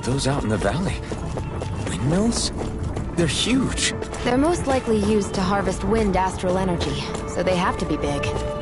are those out in the valley? Windmills? They're huge. They're most likely used to harvest wind astral energy, so they have to be big.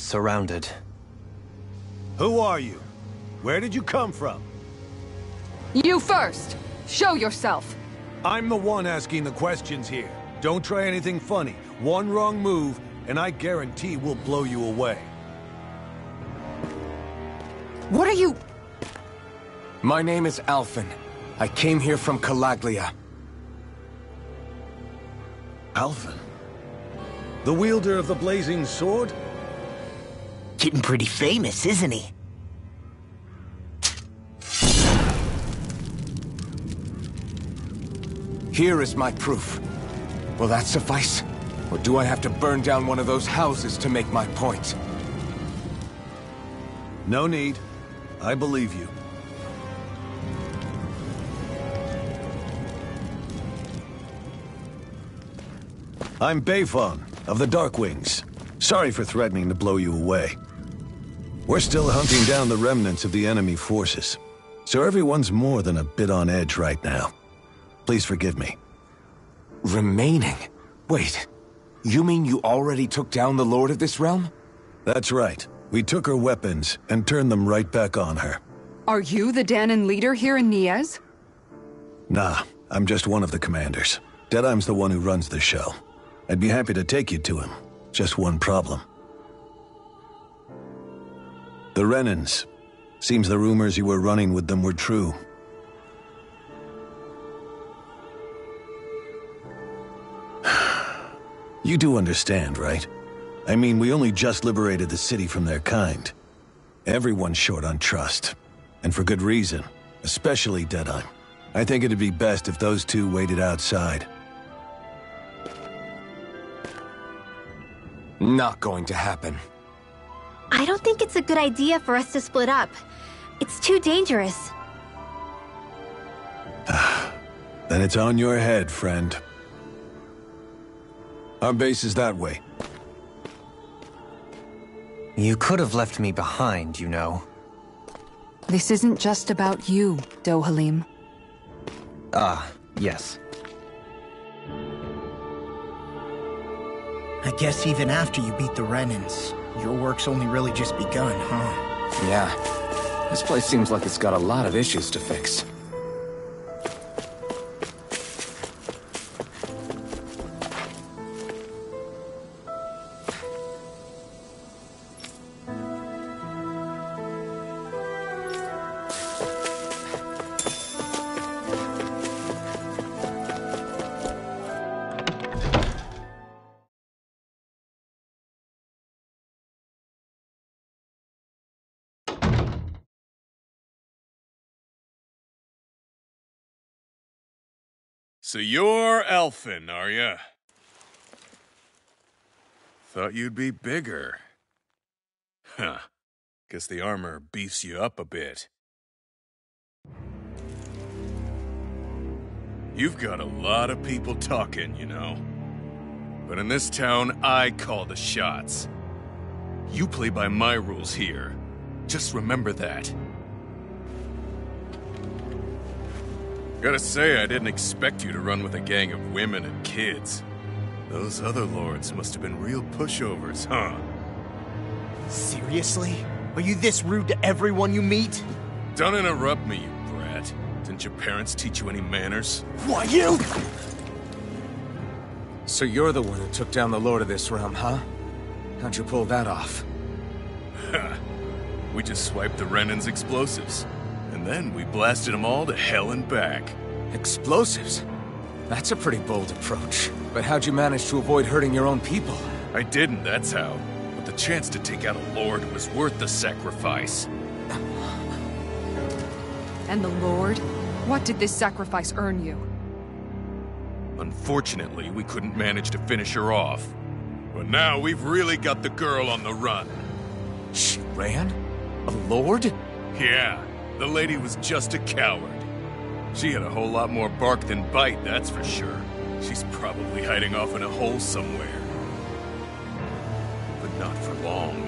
Us surrounded. Who are you? Where did you come from? You first! Show yourself! I'm the one asking the questions here. Don't try anything funny. One wrong move, and I guarantee we'll blow you away. What are you... My name is Alphen. I came here from Calaglia. Alphen? The wielder of the blazing sword? Getting pretty famous, isn't he? Here is my proof. Will that suffice? Or do I have to burn down one of those houses to make my point? No need. I believe you. I'm Bayfon, of the Dark Wings. Sorry for threatening to blow you away. We're still hunting down the remnants of the enemy forces, so everyone's more than a bit on edge right now. Please forgive me. Remaining? Wait, you mean you already took down the Lord of this realm? That's right. We took her weapons and turned them right back on her. Are you the Dahnan leader here in Niez? Nah, I'm just one of the commanders. Deadeye's the one who runs the show. I'd be happy to take you to him. Just one problem. The Renans. Seems the rumors you were running with them were true. you do understand, right? I mean, we only just liberated the city from their kind. Everyone's short on trust. And for good reason. Especially Deadeye. I think it'd be best if those two waited outside. Not going to happen. I don't think it's a good idea for us to split up. It's too dangerous. Then it's on your head, friend. Our base is that way. You could have left me behind, you know. This isn't just about you, Dohalim. Ah, yes. I guess even after you beat the Renans, your work's only really just begun, huh? Yeah. This place seems like it's got a lot of issues to fix. So you're Alphen, are ya? Thought you'd be bigger. Huh. Guess the armor beefs you up a bit. You've got a lot of people talking, you know. But in this town, I call the shots. You play by my rules here. Just remember that. Gotta say, I didn't expect you to run with a gang of women and kids. Those other lords must have been real pushovers, huh? Seriously? Are you this rude to everyone you meet? Don't interrupt me, you brat. Didn't your parents teach you any manners? Why, you? So you're the one who took down the Lord of this realm, huh? How'd you pull that off? We just swiped the Renan's explosives. And then we blasted them all to hell and back. Explosives? That's a pretty bold approach. But how'd you manage to avoid hurting your own people? I didn't, that's how. But the chance to take out a lord was worth the sacrifice. And the Lord? What did this sacrifice earn you? Unfortunately, we couldn't manage to finish her off. But now we've really got the girl on the run. She ran? A lord? Yeah, the lady was just a coward. She had a whole lot more bark than bite, that's for sure. She's probably hiding off in a hole somewhere. But not for long.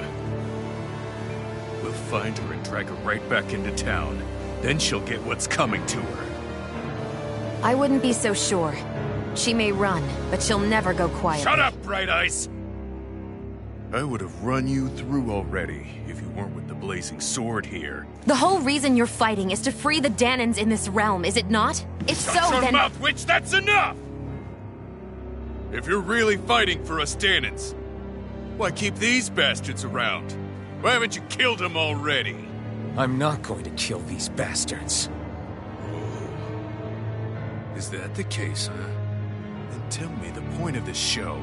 We'll find her and drag her right back into town. Then she'll get what's coming to her. I wouldn't be so sure. She may run, but she'll never go quiet. Shut up, Bright Eyes! I would have run you through already if you weren't with blazing sword here. The whole reason you're fighting is to free the Dahnans in this realm, is it not? If Shut so, your then... mouth, witch! That's enough! If you're really fighting for us Dahnans, why keep these bastards around? Why haven't you killed them already? I'm not going to kill these bastards. Oh. Is that the case, huh? Then tell me the point of this show.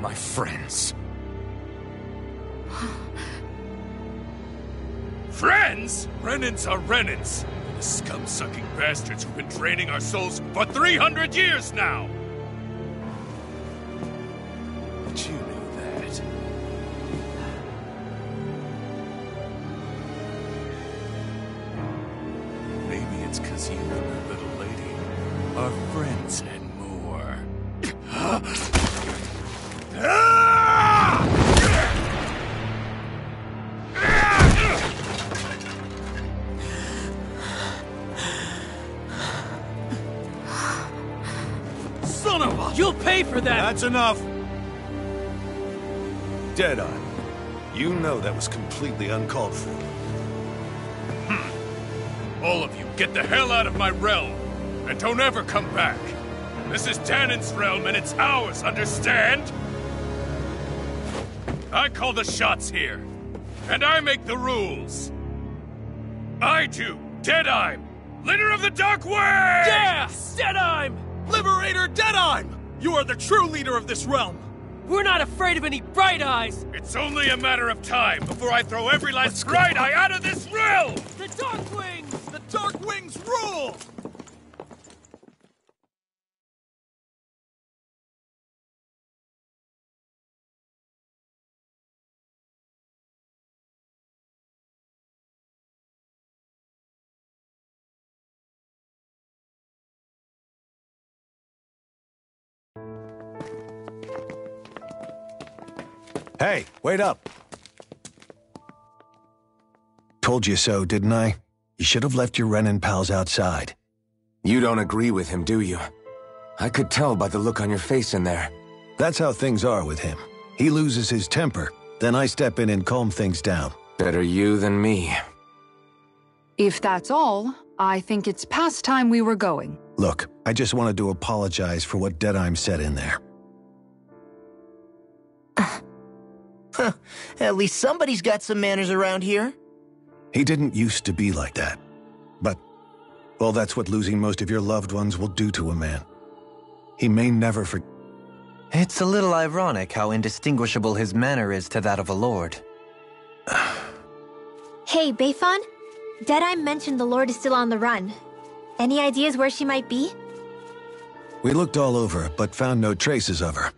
My friends. Friends? Renans are Renans. The scum-sucking bastards who've been draining our souls for 300 years now! But you knew that. Maybe it's because you and the little lady are friends and That's enough! Deadeye, you know that was completely uncalled for. Hmm. All of you, get the hell out of my realm! And don't ever come back! This is Dahnan's realm and it's ours, understand? I call the shots here. And I make the rules. I do, Deadeye, leader of the Dark Way! Yeah! Deadime! Liberator Deadime! You are the true leader of this realm! We're not afraid of any bright eyes! It's only a matter of time before I throw every last bright eye out of this realm! The Dark Wings! The Dark Wings rule! Hey, wait up! Told you so, didn't I? You should have left your Renan pals outside. You don't agree with him, do you? I could tell by the look on your face in there. That's how things are with him. He loses his temper, then I step in and calm things down. Better you than me. If that's all, I think it's past time we were going. Look, I just wanted to apologize for what Deadime said in there. At least somebody's got some manners around here. He didn't used to be like that. But, well, that's what losing most of your loved ones will do to a man. He may never forget. It's a little ironic how indistinguishable his manner is to that of a lord. Hey, Bayfon? Deadeye mentioned the Lord is still on the run. Any ideas where she might be? We looked all over, but found no traces of her.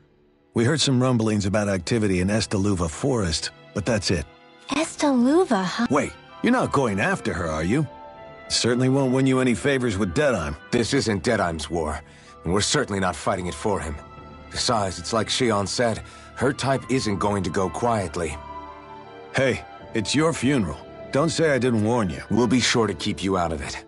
We heard some rumblings about activity in Estaluva Forest, but that's it. Estaluva, huh? Wait, you're not going after her, are you? Certainly won't win you any favors with Deadime. This isn't Deadeye's war, and we're certainly not fighting it for him. Besides, it's like Shionne said, her type isn't going to go quietly. Hey, it's your funeral. Don't say I didn't warn you. We'll be sure to keep you out of it.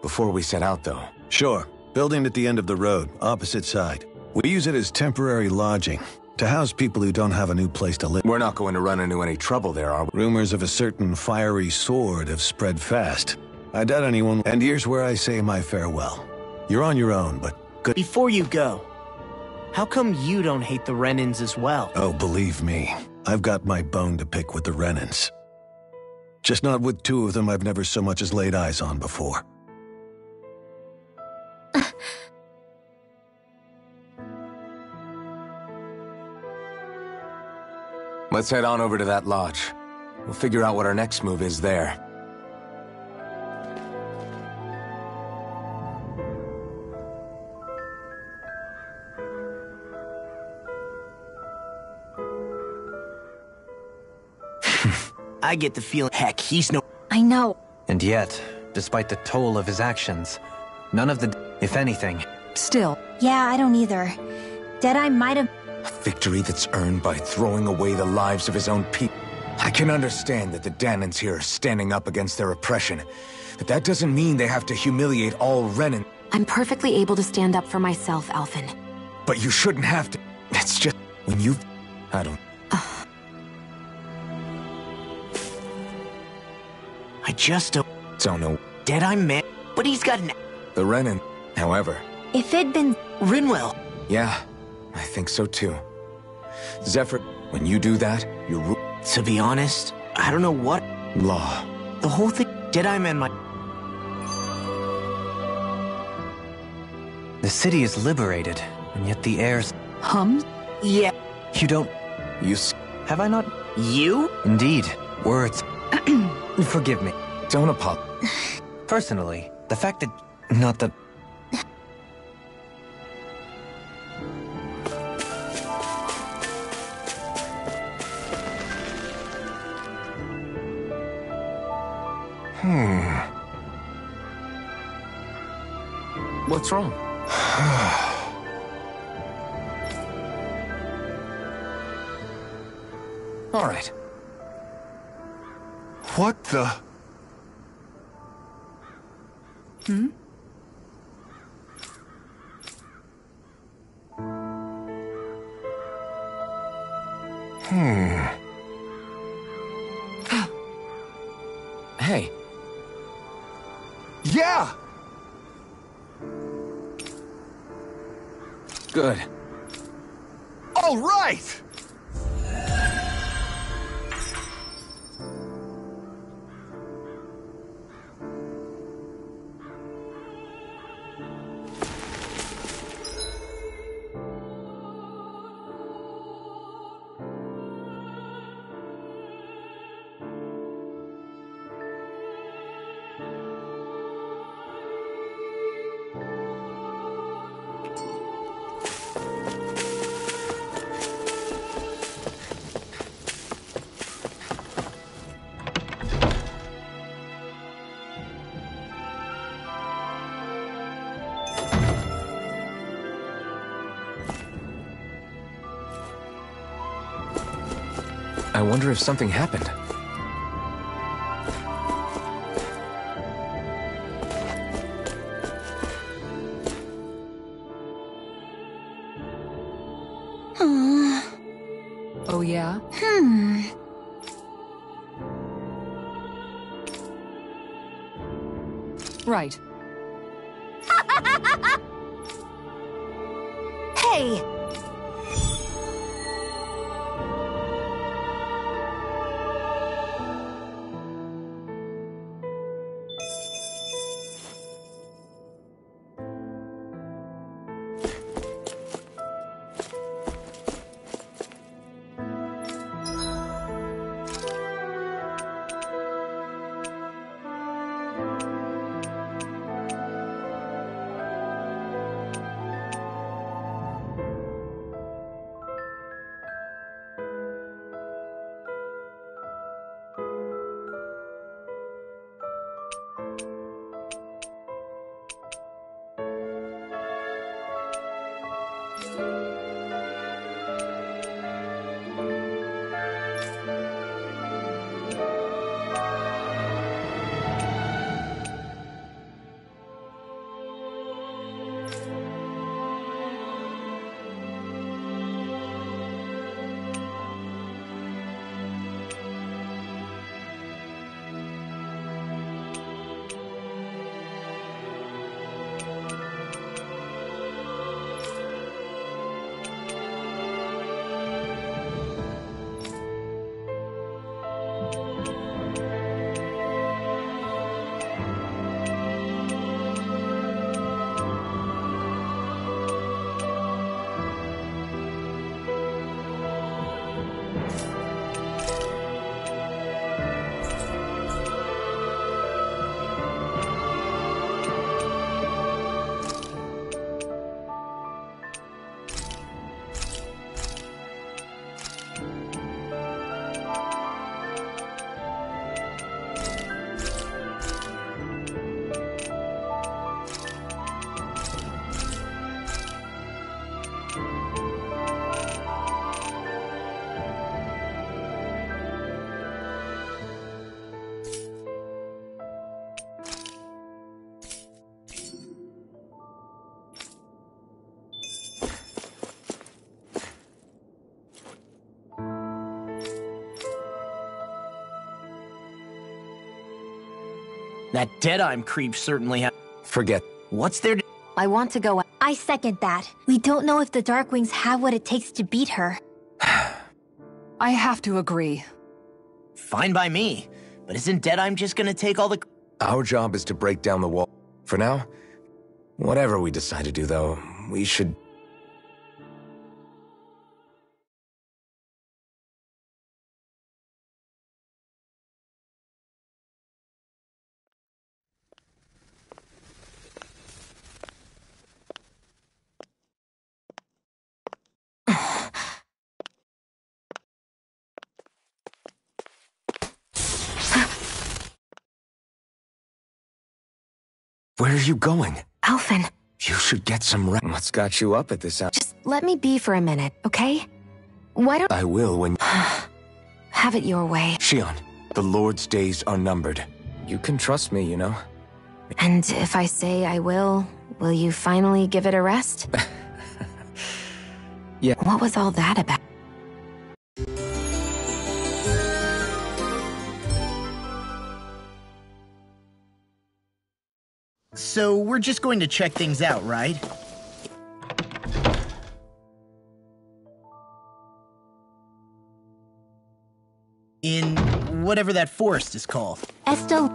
Before we set out, though, Sure, building at the end of the road, opposite side. We use it as temporary lodging. To house people who don't have a new place to live. We're not going to run into any trouble there, are we? Rumors of a certain fiery sword have spread fast. I doubt anyone. And here's where I say my farewell. You're on your own, but good. Before you go, how come you don't hate the Renans as well? Oh, believe me, I've got my bone to pick with the Renans. Just not with two of them I've never so much as laid eyes on before. Let's head on over to that lodge. We'll figure out what our next move is there. I get the feeling, heck, he's no... I know. And yet, despite the toll of his actions, none of the, if anything, Still, Yeah, I don't either. Deadeye might have. A victory that's earned by throwing away the lives of his own people. I can understand that the Dahnans here are standing up against their oppression, but that doesn't mean they have to humiliate all Renan. I'm perfectly able to stand up for myself, Alphen. But you shouldn't have to. It's just when you. I don't. I just don't... Don't know. Deadeye man, but he's got an... The Renan, however. If it'd been. Rinwell. Yeah, I think so too. Zephyr, when you do that, you ru- To be honest, I don't know what... law. The whole thing... Did I man my... the city is liberated, and yet the air's... hums? Yeah. You don't. You Have I not? You? Indeed. Words. Forgive me. don't apologize. Personally, the fact that. Not that. Hmm. What's wrong? All right. What the? Hey, Yeah! good. All right! Wonder if something happened. That Deadime creep certainly ha- Forget. What's there to- I want to go. I second that. We don't know if the Darkwings have what it takes to beat her. I have to agree. Fine by me. But isn't Deadime just gonna take all the- Our job is to break down the wall. For now, whatever we decide to do, though, we should Where are you going? Alphen, You should get some rest. What's got you up at this hour? just let me be for a minute, okay? Why don't I will when. have it your way? Shionne, the Lord's days are numbered. You can trust me, you know? And if I say I will, will you finally give it a rest? Yeah. What was all that about? So we're just going to check things out, right? In whatever that forest is called. Estel...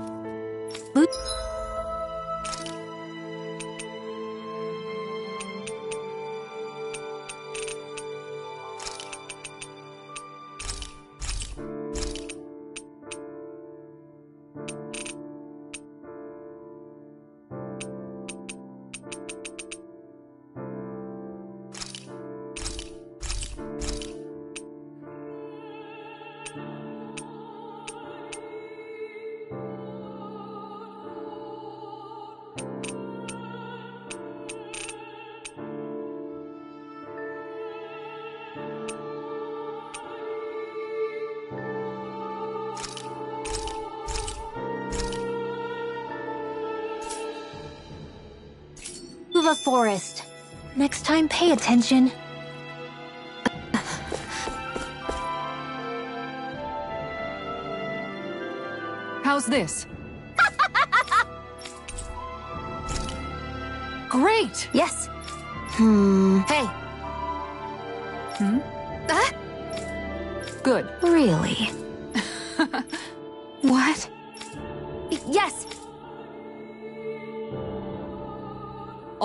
Forest. Next time, pay attention. How's this? Great! Yes. Hmm. Hey, Hmm? ah, Good. really? what?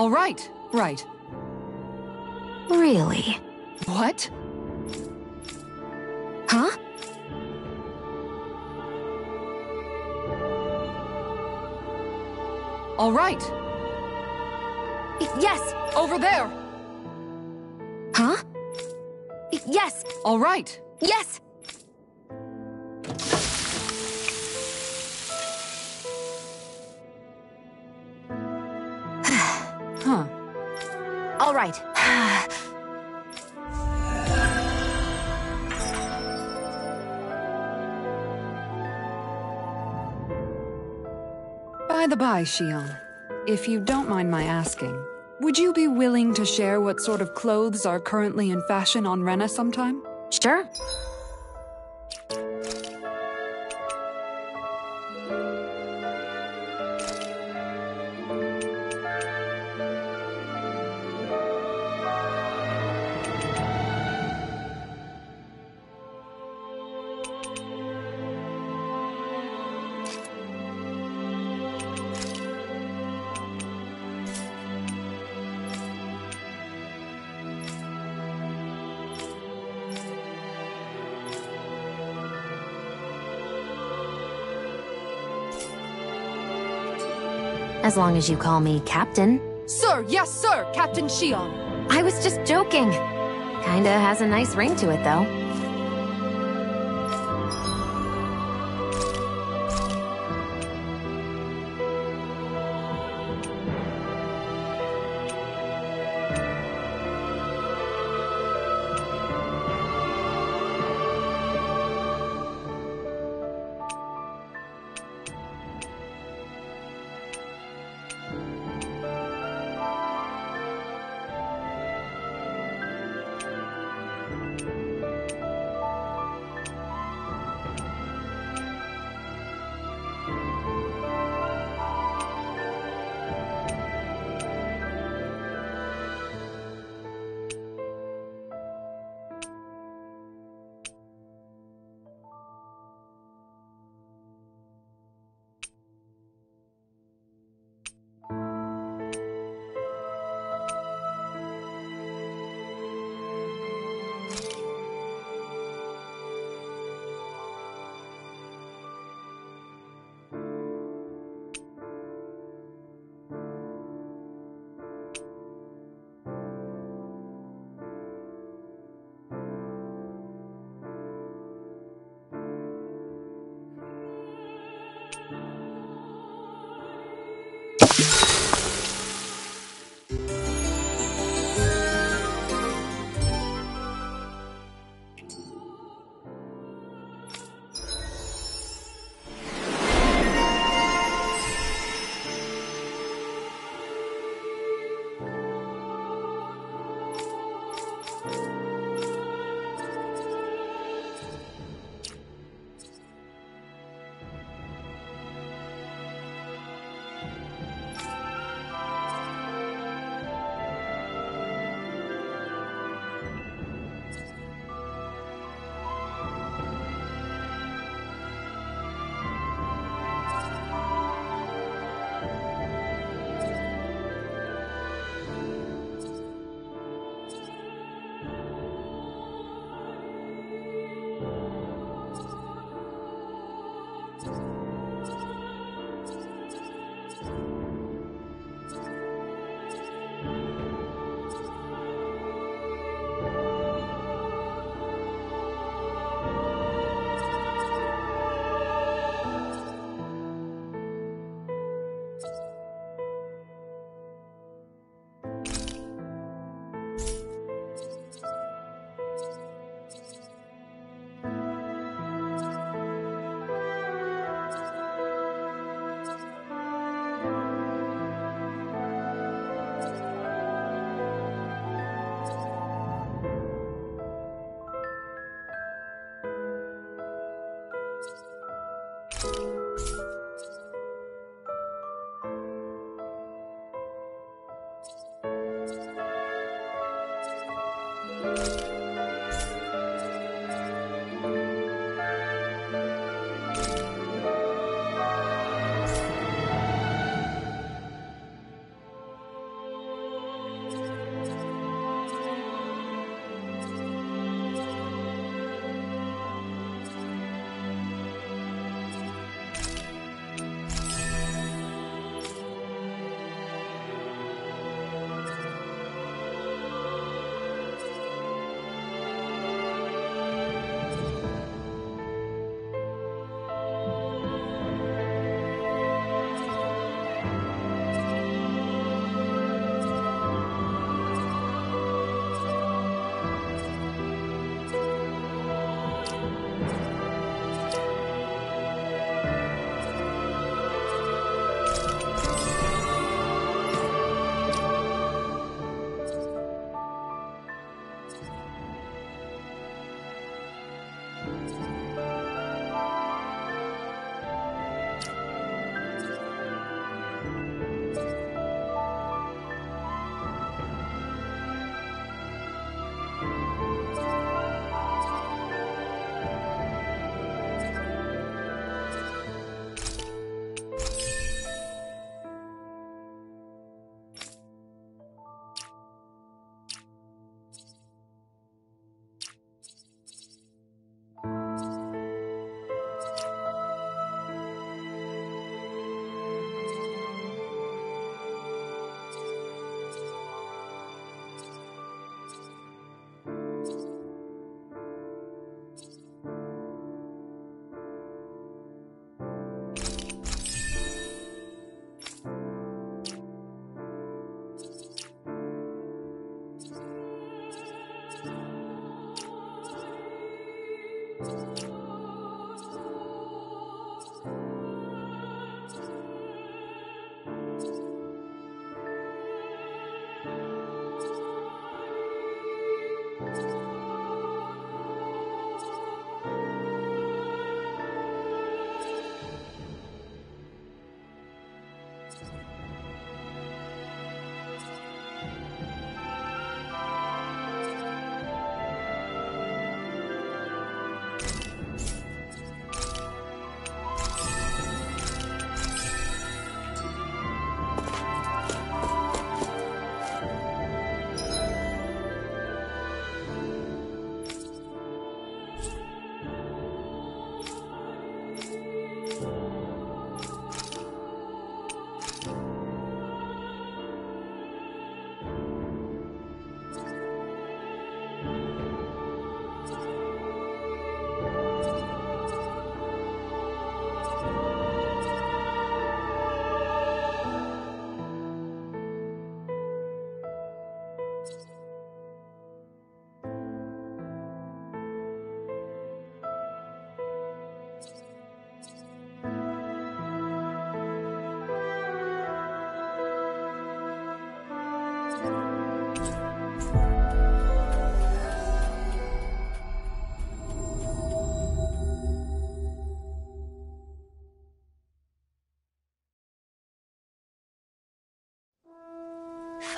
All right. Right. Really? What? Huh? All right. Yes. Over there. Huh? Yes. All right. Yes. The by, Shionne, if you don't mind my asking, would you be willing to share what sort of clothes are currently in fashion on Rena sometime? Sure. As long as you call me Captain. Sir, yes, sir, Captain Shionne. I was just joking. Kinda has a nice ring to it, though.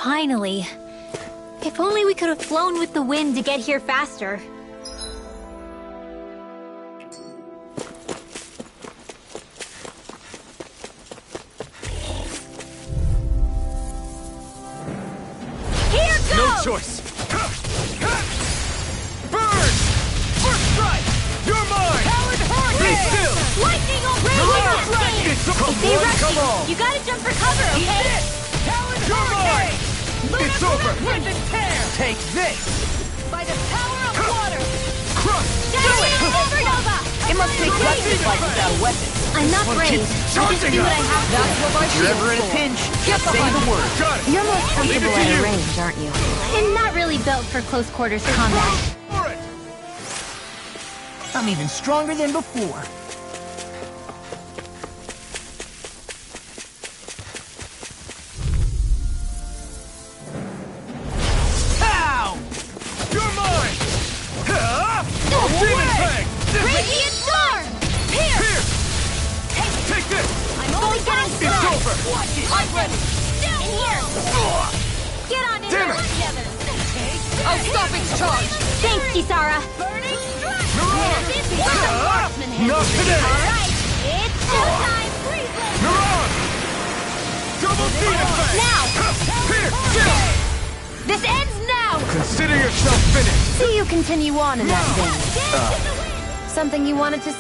Finally. If only we could have flown with the wind to get here faster. Close quarters combat. I'm even stronger than before.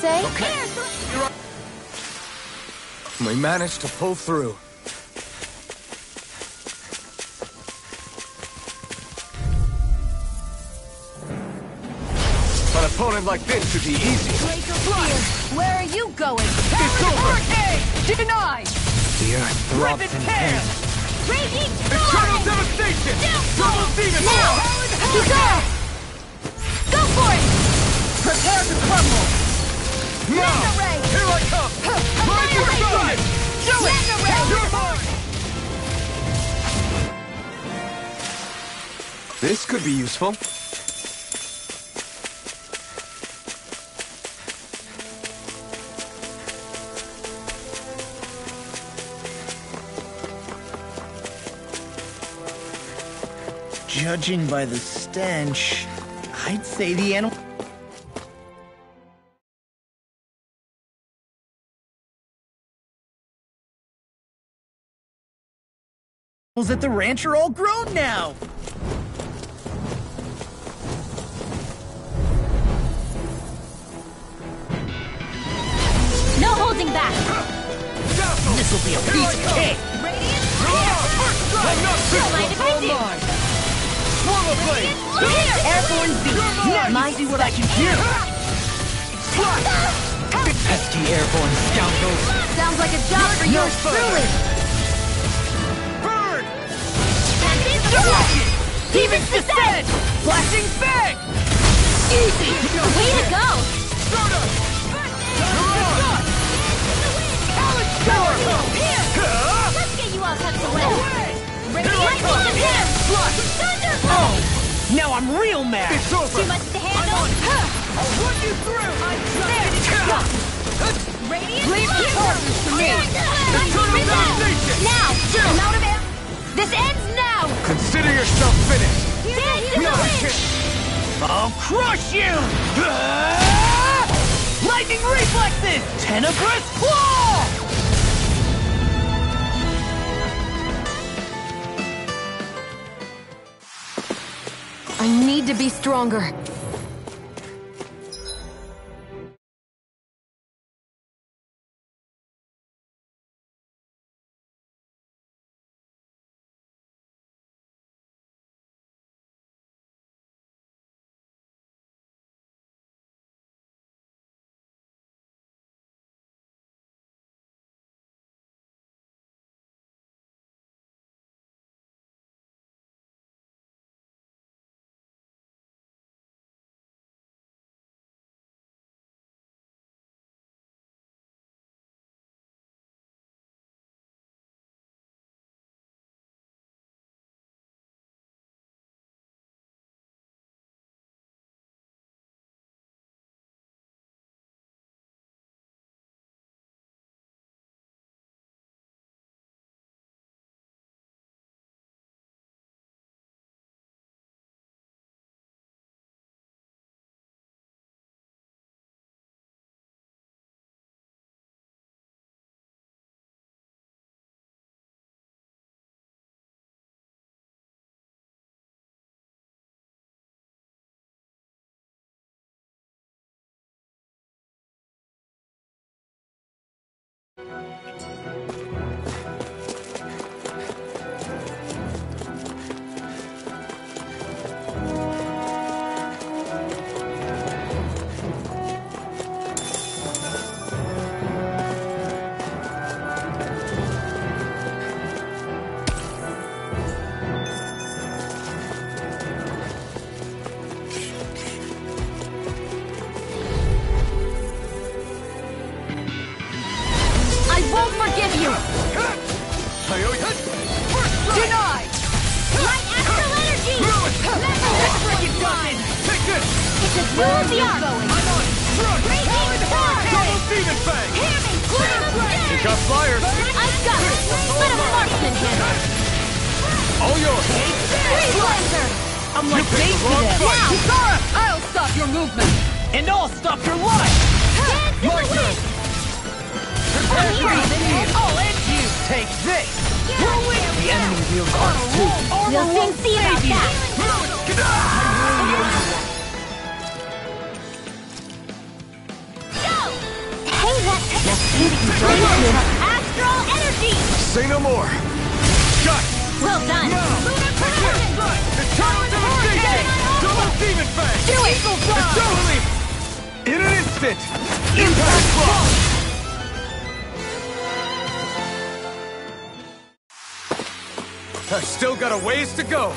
You wanted to say? We managed to pull through. An opponent like this should be easy. Where are you going? It's over! Denied! The earth Rip throbs in pain. Raging Eternal devastation! Double demon Now! Kisara! Go for it! Prepare to crumble! This could be useful. Judging by the stench, I'd say the animal. At the ranch are all grown now. No holding back! This will be a piece of cake. Radiant I'm not Don't mind if I do! Swallow blade! Here! Airborne beast. Now you see what I can do. Pesky airborne scoundrels. Sounds like a job for No yours further. truly. Demon's Descent! Flashing Fang! Easy! Way to go! Soda! Let's get you all tucked away! Oh! Now I'm real mad! It's over! Too much to handle? I'll run you through! I'm just there! Radiant Leave the torches to me! The turtle! Now! I'm out of! This ends Consider yourself finished! You no, I'll crush you! Lightning reflexes! Tenebrous claw! I need to be stronger. Say no more! Shut! Well done! Now! Eternal devastation! Double demon! In an instant! Impact block! I've still got a ways to go!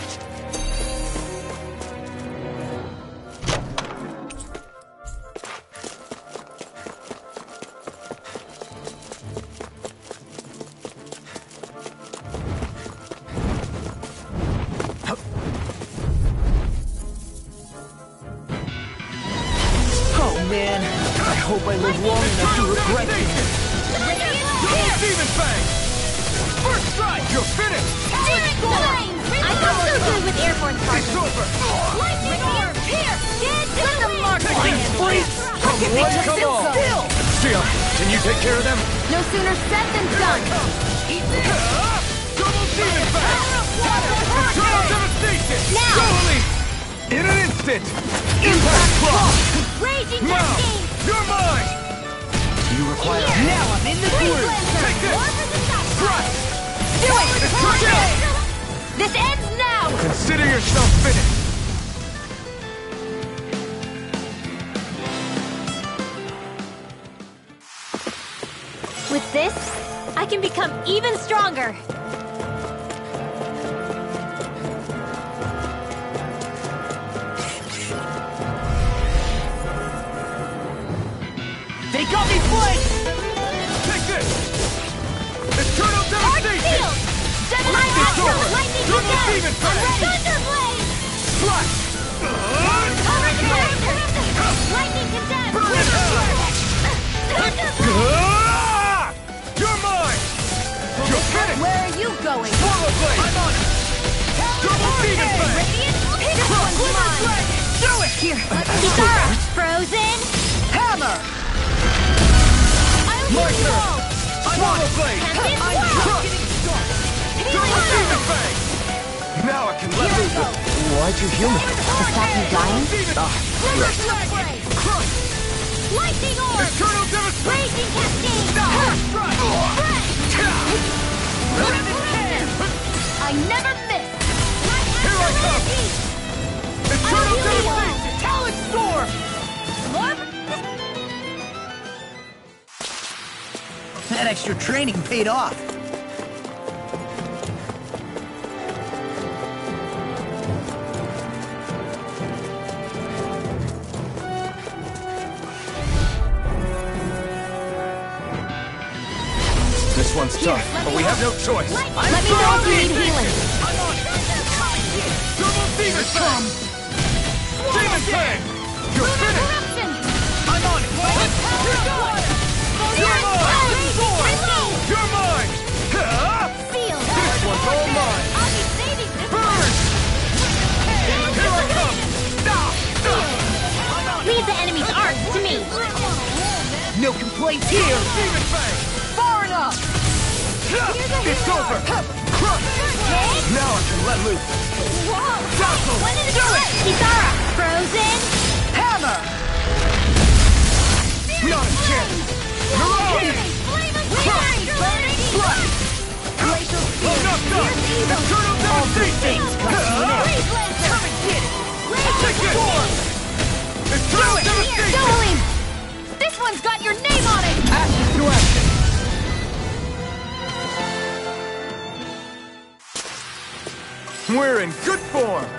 We're in good form.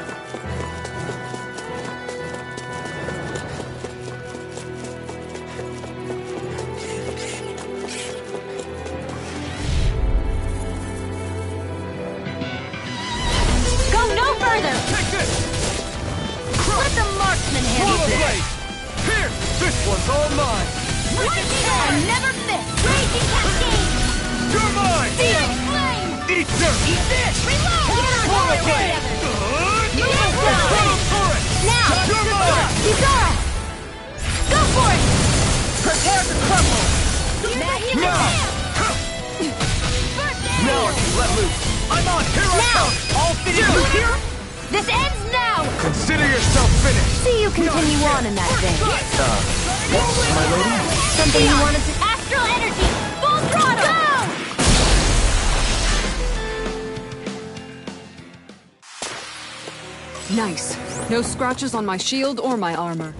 on my shield or my armor.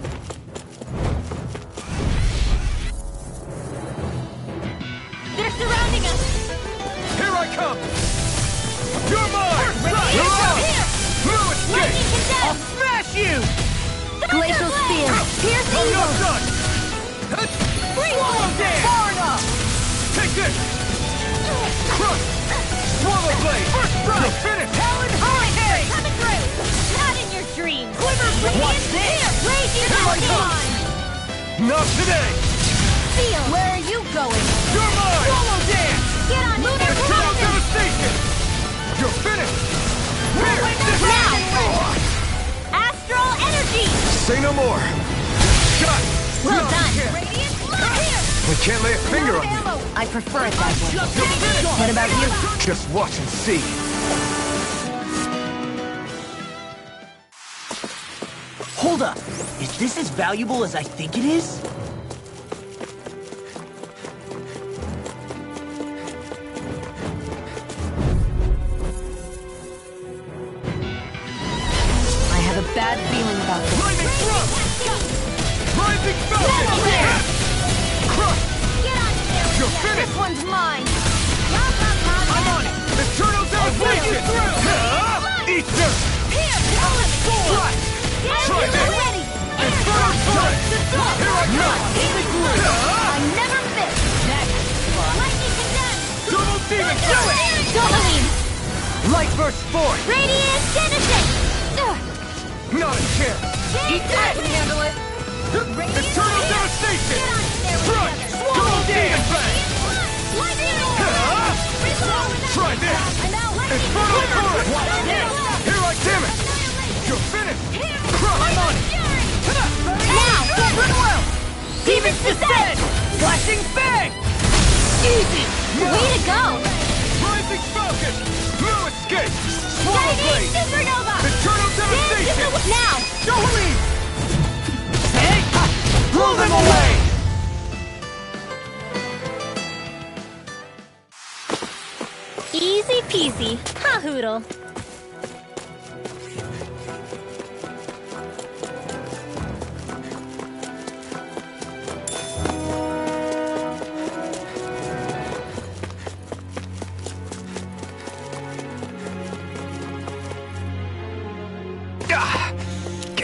as I think it is?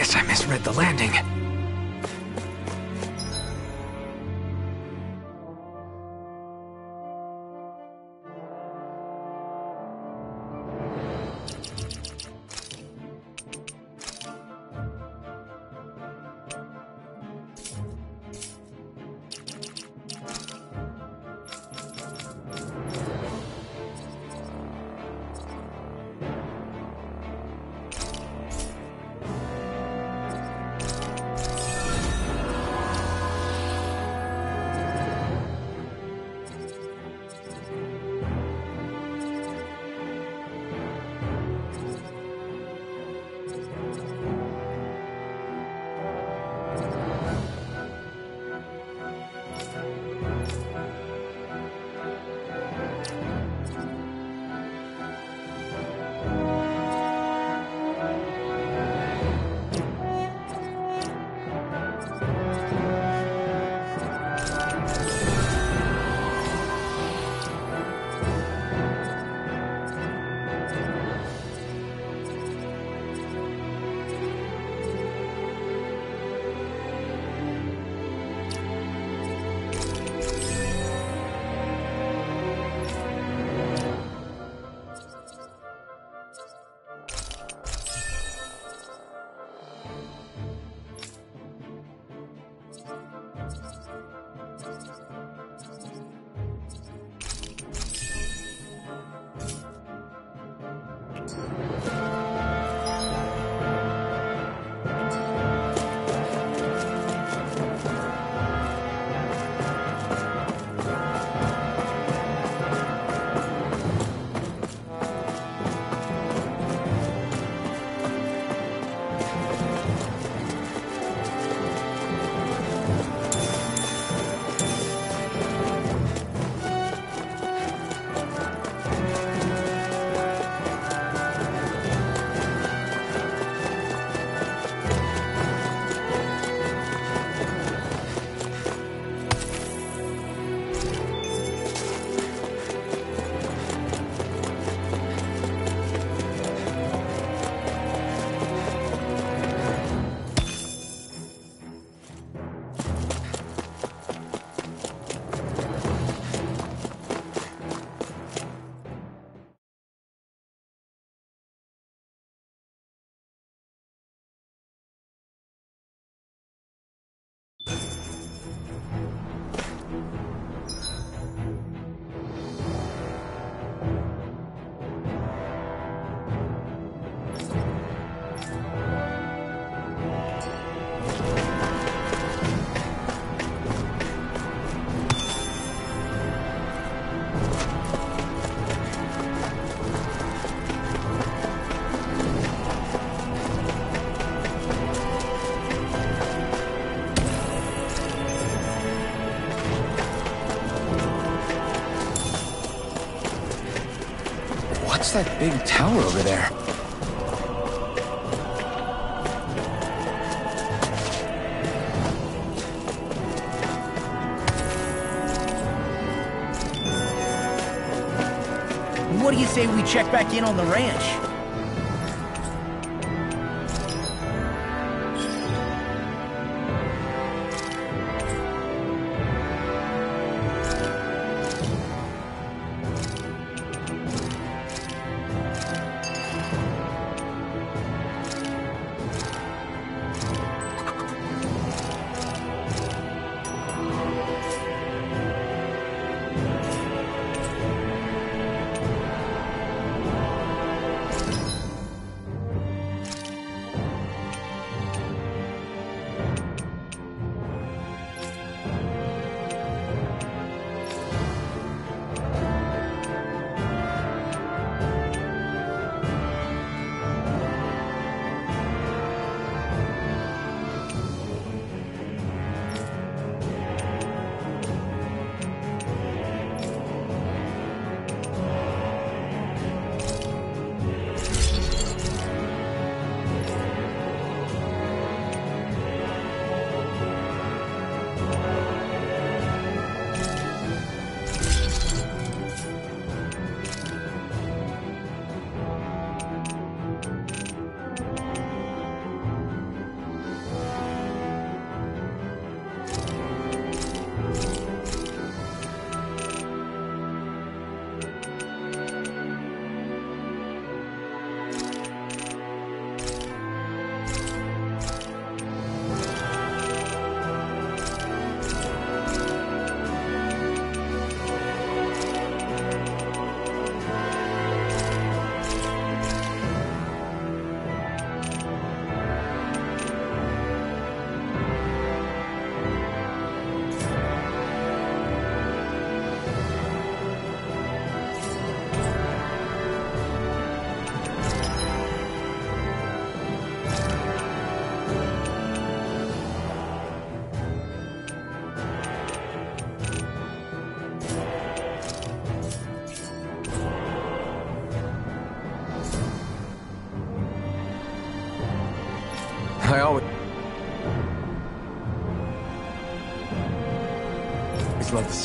guess I misread the landing. that big tower over there? What do you say we check back in on the ranch?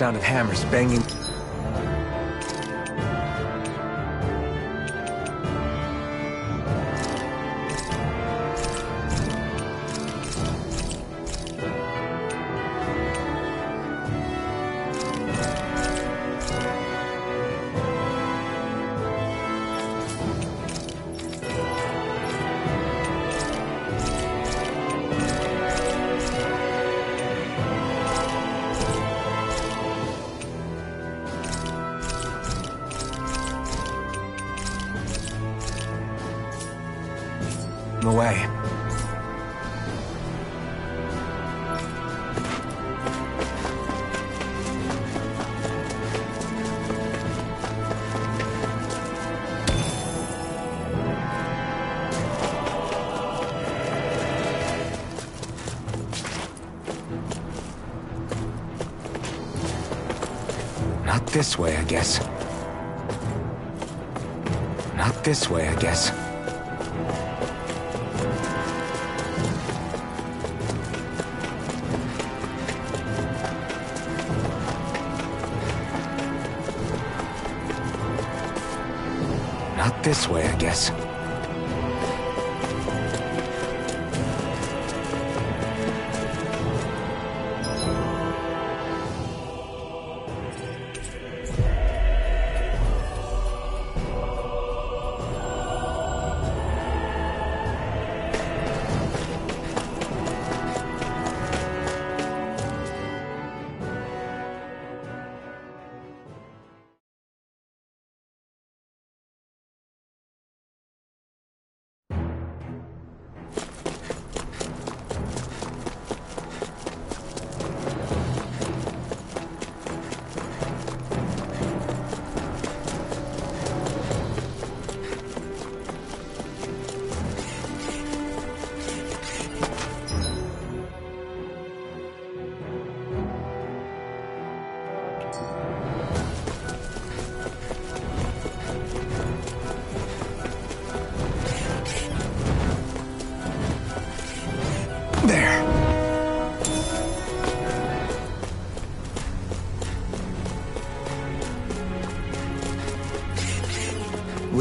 sound of hammers banging. this way, I guess. Not this way, I guess. Not this way.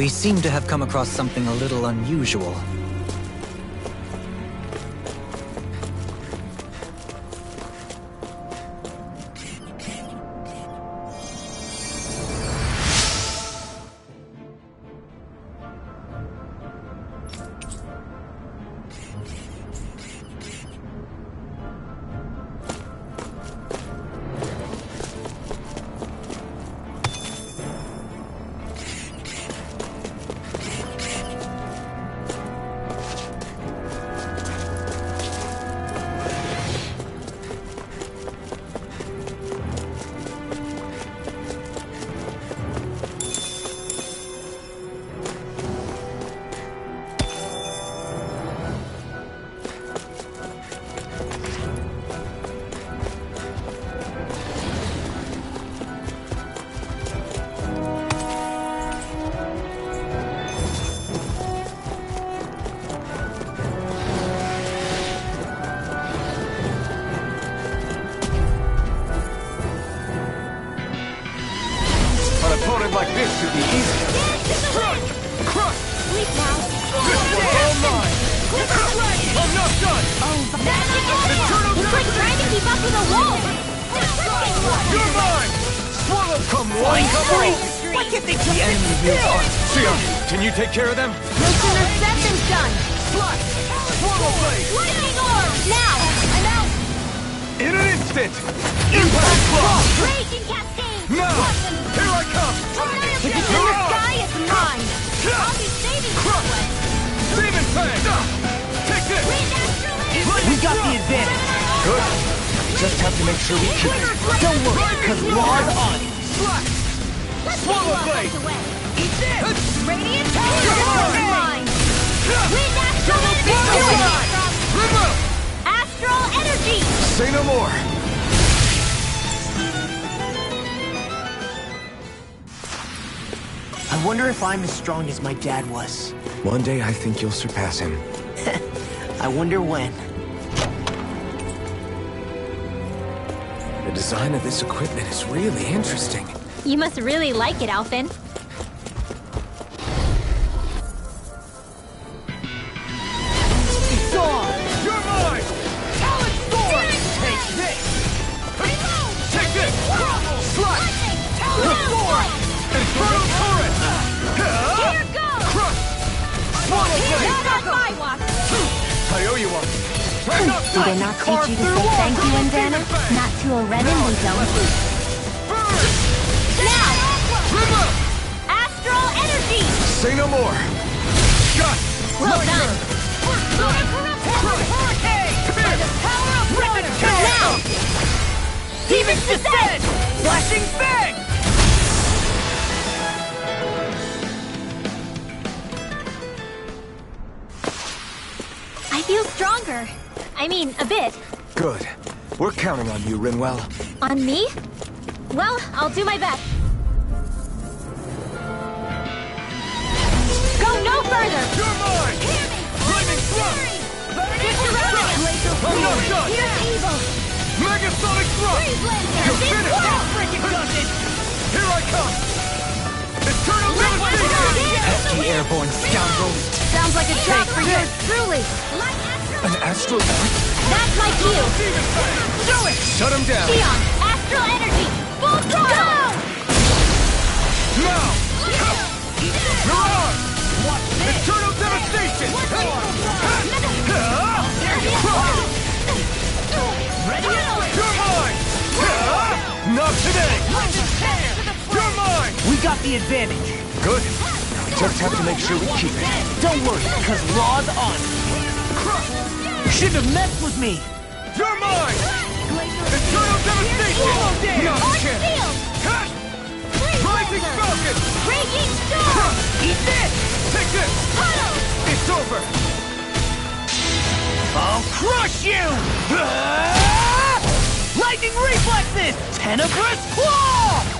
We seem to have come across something a little unusual. take care of them. as my dad was. One day I think you'll surpass him. I wonder when. The design of this equipment is really interesting. You must really like it, Alphen. Do they not teach you to say thank you, Indana? Not to a Renan, we don't. Burn! Now! River! Astral energy! Say no more! Shot! Well done! Now! Demons descend! Flashing Fang! I feel stronger. I mean, a bit. Good. We're counting on you, Rinwell. On me? Well, I'll do my best. Go no further! You're mine! Flaming Thrust! Oh no, shot! Here's evil! Megasonic Thrust! You're finished! freaking does it! Here I come! Eternal Devastation! Pesky airborne scoundrels. Sounds like a job for yours truly. An astral... That's like you! Do it! Shut him down! Dion, astral energy! Full throttle! Now! You're on! Eternal Devastation! Ready? You're mine! Not today! You're mine! We got the advantage. Good. Just have to make sure we keep it. Don't worry, because Law's on. You shouldn't have messed with me. You're mine! Eternal Devastation! Not shield! Rising Falcon! Raging storm! Eat this! Take this! Tunnel! It's over! I'll crush you! Ah! Lightning reflexes! Tenebrous claw!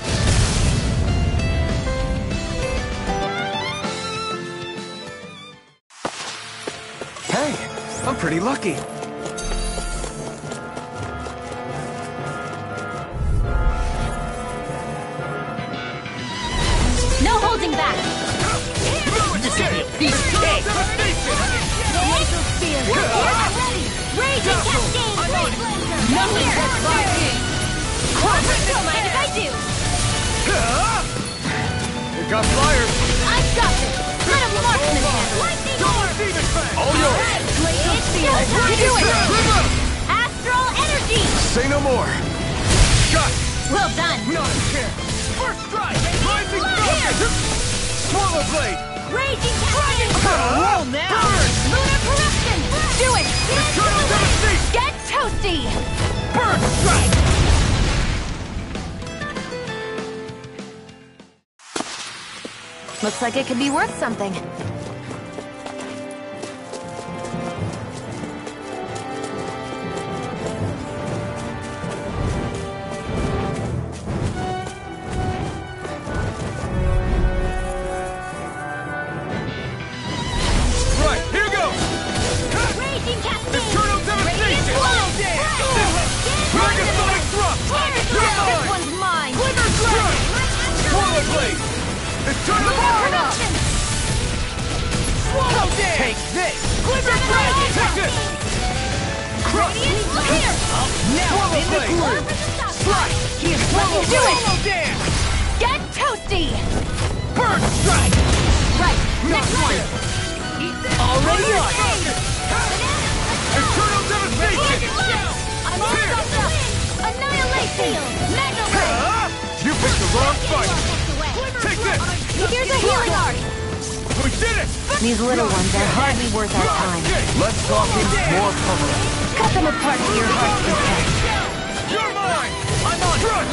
I'm pretty lucky. No holding back! This will be a piece of cake! Laser spear! Ready! Raging cascade! Nothing sets by me! Don't mind if I do! We got flyers! I've got this! Let a marksman handle! Lightning orb! Demon Fang! All yours! It's showtime! Do it! Astral energy! Say no more! Well done! Not a chance! First strike! Rising Here! Swallow Blade! Raging cascade! Roll now! Lunar corruption! Do it! Eternal Devastation! Get toasty! Burn Strike! Looks like it could be worth something. Take this! Quiver Dragon! Take this! Crush! Here! Now Swallow in the groove! Slide! Here's Swallow Do it! Dance! Get toasty! Burn Strike! Right, next one! already on! Eternal Devastation! I'm all stuffed up! Annihilation! Mega Ray! Ah! You picked the wrong fight! Take this! Here's a healing These little ones are hardly worth our time. Let's talk in more pummeling. Cut them apart to your heart's content. You're mine! I'm on Crush!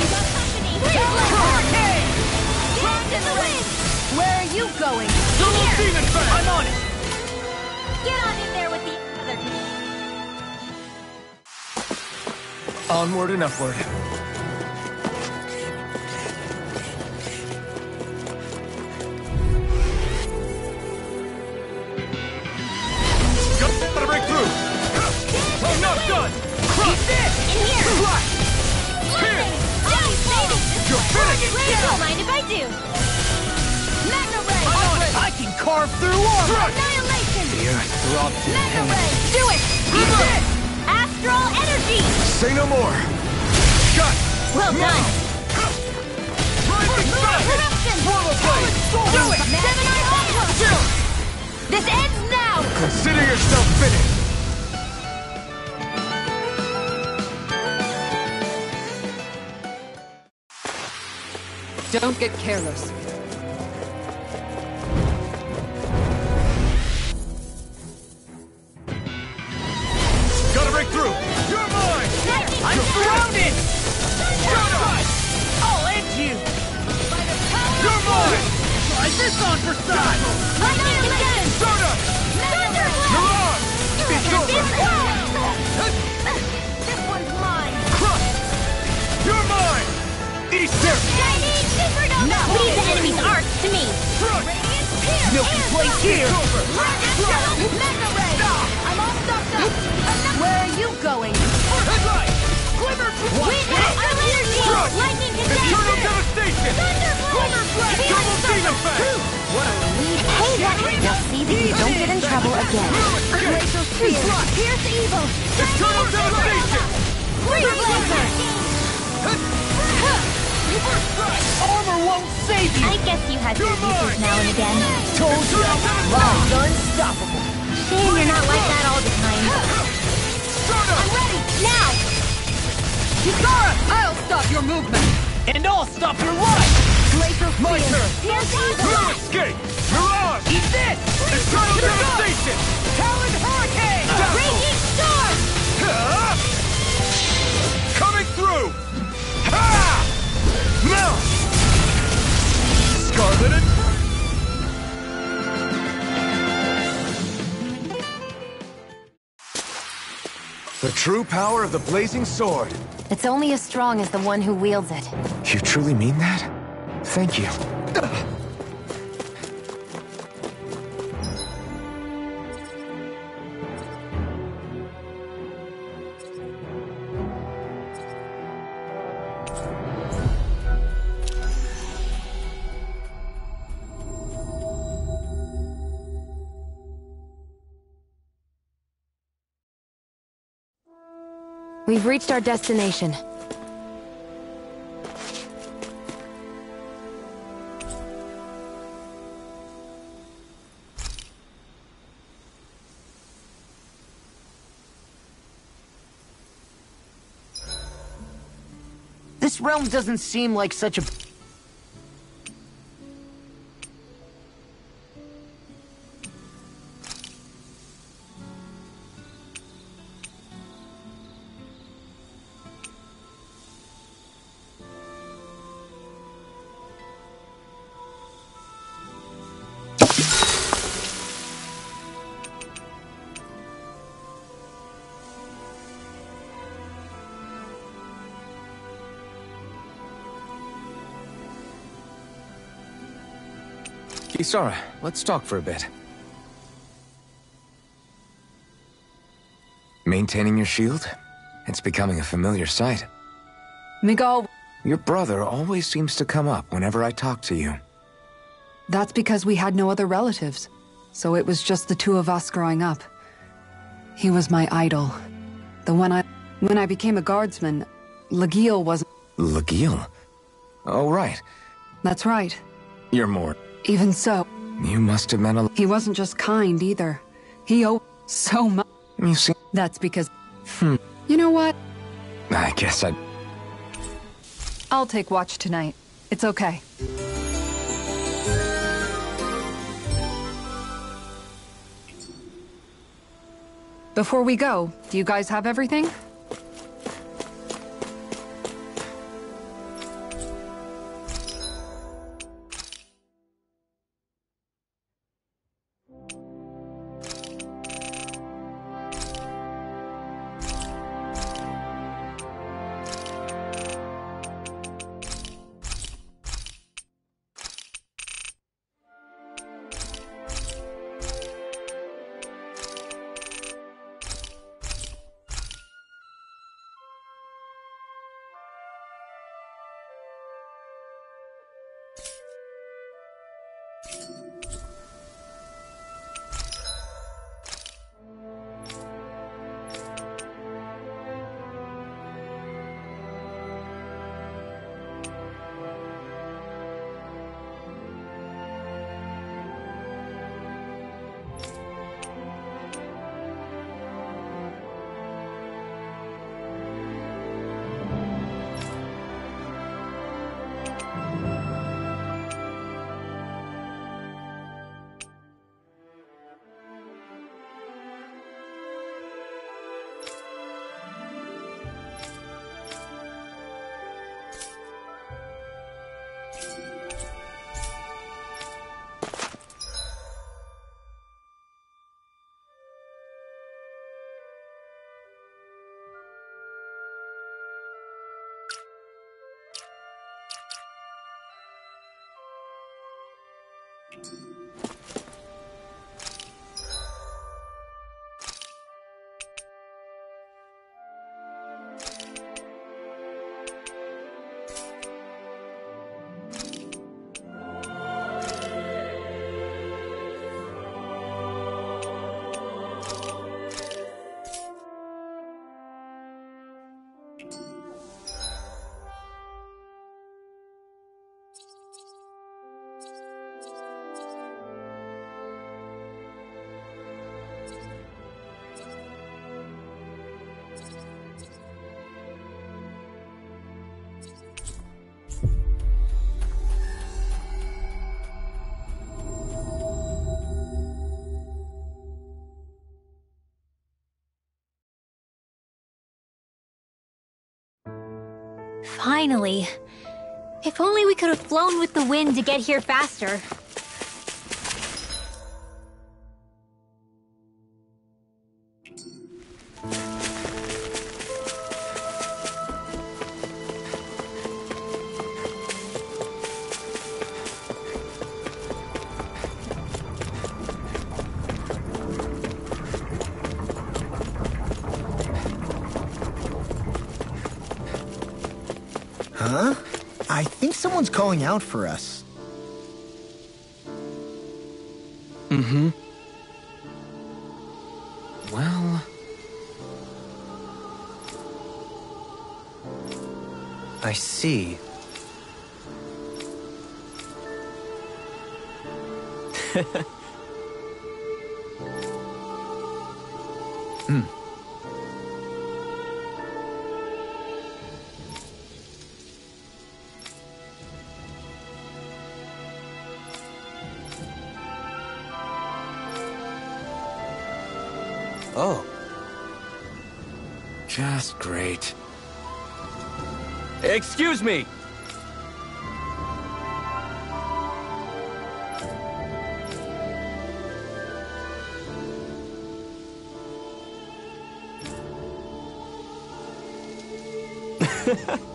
Hurricane! Round in the wind! Where are you going? Double Here! Demon Fang! I'm on it! Get on in there with the other... Onward and upward. This! In here! Here! Ice baby! You're finished! Please don't mind if I do! Magna Ray! I can carve through armor! Annihilation! The earth throbs in Magna. Ray! Do it! Eat this! Astral Energy! Say no more! Shut! Well done! Rising sun! Corruption! Do it! Seven Eye Ultra! This ends now! Consider yourself finished! Don't get careless. Power of the blazing sword. It's only as strong as the one who wields it. You truly mean that? Thank you. Reached our destination. This realm doesn't seem like such a... Kisara, let's talk for a bit. Maintaining your shield? It's becoming a familiar sight. Miguel, Your brother always seems to come up whenever I talk to you. that's because we had no other relatives. So it was just the two of us growing up. He was my idol. The one I... When I became a guardsman, Lagiel was... Lagiel? Oh, right. That's right. You're more. Even so, You must have meant a. Lot He wasn't just kind either. He owed so much. You see, That's because... Hmm. You know what? I guess I. I'll take watch tonight. It's okay. Before we go, do you guys have everything? Finally. If only we could have flown with the wind to get here faster. Calling out for us. Mm-hmm. Well... I see. Excuse me!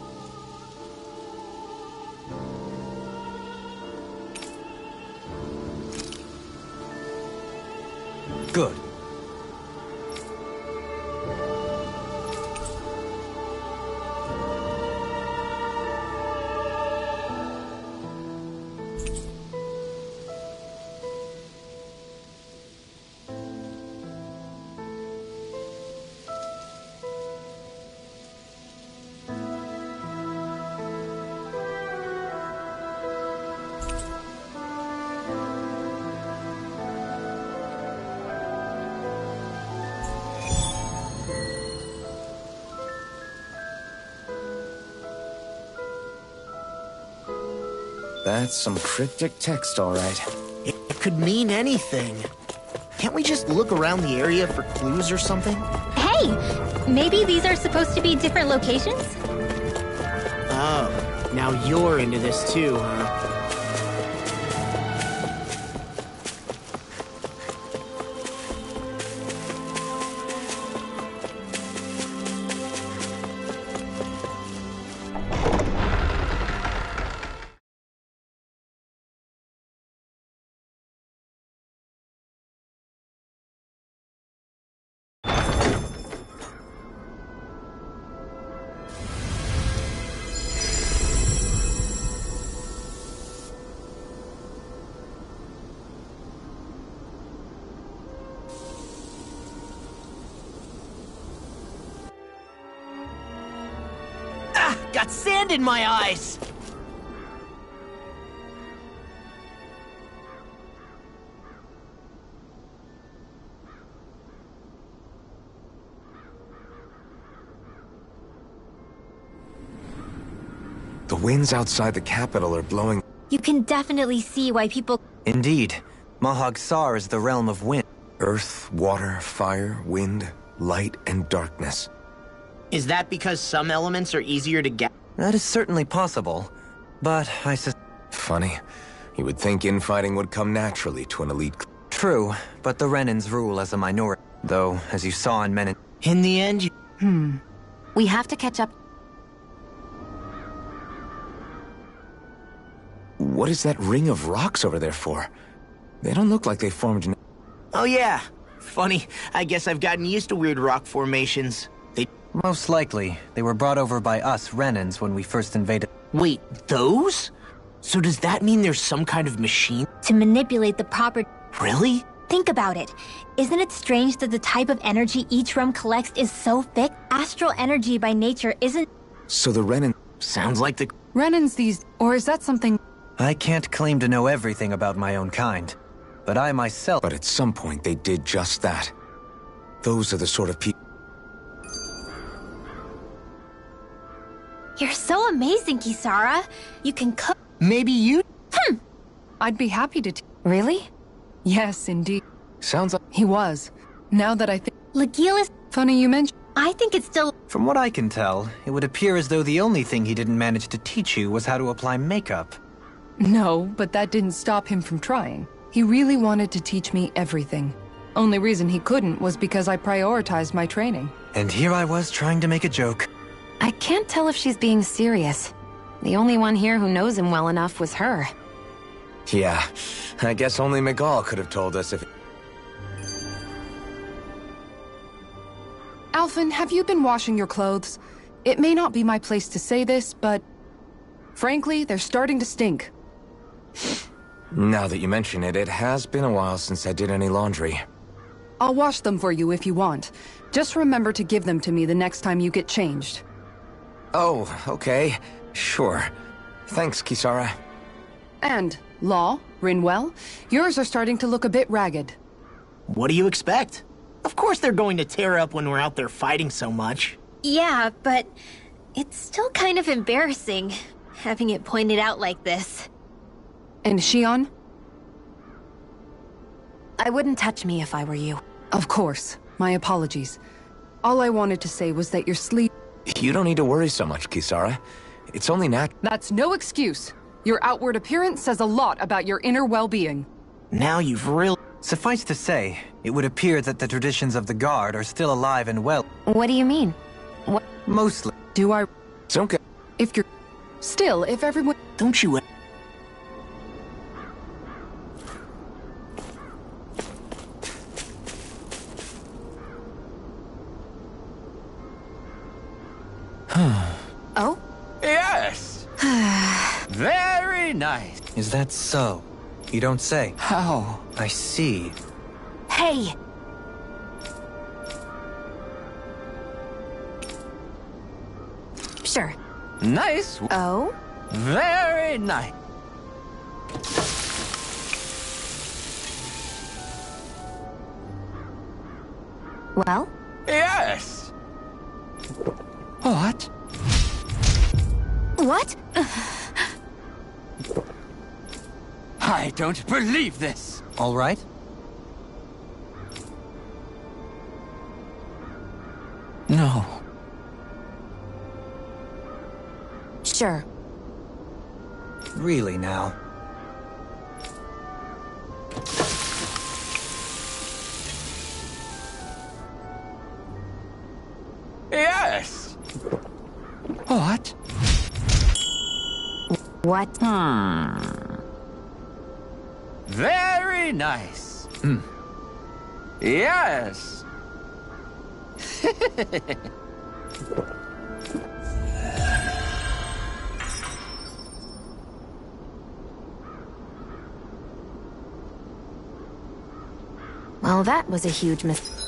That's some cryptic text, all right. It, it could mean anything. Can't we just look around the area for clues or something? Hey! Maybe these are supposed to be different locations? Oh, now you're into this too, huh? In my eyes! The winds outside the capital are blowing. You can definitely see why people... Indeed. Mahag Saar is the realm of wind. Earth, water, fire, wind, light, and darkness. Is that because some elements are easier to get? That is certainly possible. But I sus- Funny. You would think infighting would come naturally to an elite. True, but the Renans rule as a minority. Though, as you saw in Menin- In the end, you... Hmm. We have to catch up. What What is that ring of rocks over there for? They don't look like they formed an... Oh yeah. Funny, I guess I've gotten used to weird rock formations. They... Most likely, they were brought over by us Renans when we first invaded. Wait, those? So does that mean there's some kind of machine? To manipulate the proper... Really? Think about it. Isn't it strange that the type of energy each realm collects is so thick? Astral energy by nature isn't... So the Renan... Sounds like the... Renans these... Or is that something... I can't claim to know everything about my own kind, but I myself... But at some point, they did just that. Those are the sort of people... You're so amazing, Kisara. You can cook... Maybe you... Hmm. I'd be happy to... T Really? yes, indeed. Sounds like... He was. Now that I think... Lagiel is... Funny you mention... I think it's still... From what I can tell, it would appear as though the only thing he didn't manage to teach you was how to apply makeup. No, but that didn't stop him from trying. He really wanted to teach me everything. Only reason he couldn't was because I prioritized my training. And here I was trying to make a joke. I can't tell if she's being serious. The only one here who knows him well enough was her. Yeah, I guess only Miguel could have told us if... Alphen, have you been washing your clothes? It may not be my place to say this, but... Frankly, they're starting to stink. Now that you mention it, it has been a while since I did any laundry. I'll wash them for you if you want. Just remember to give them to me the next time you get changed. Oh, okay. Sure. Thanks, Kisara. And, Law, Rinwell, yours are starting to look a bit ragged. What do you expect? Of course they're going to tear up when we're out there fighting so much. Yeah, but... It's still kind of embarrassing, having it pointed out like this. And Shionne? I wouldn't touch me if I were you. Of course. My apologies. All I wanted to say was that your sleep... You don't need to worry so much, Kisara. It's only nat- That's no excuse. Your outward appearance says a lot about your inner well-being. Now you've really... Suffice to say, it would appear that the traditions of the Guard are still alive and well. What do you mean? What? Mostly. Do I... It's okay. If you're... Still, if everyone... Don't you... Oh? Yes! Very nice. Is that so? You don't say. How? I see. Hey! Sure. Nice. Oh? Very nice. Well? Yes. What? What? I don't believe this. All right? No. Sure. Really now. Yes. What? What? Hmm. Very nice. Hmm. Yes. Well, that was a huge mis-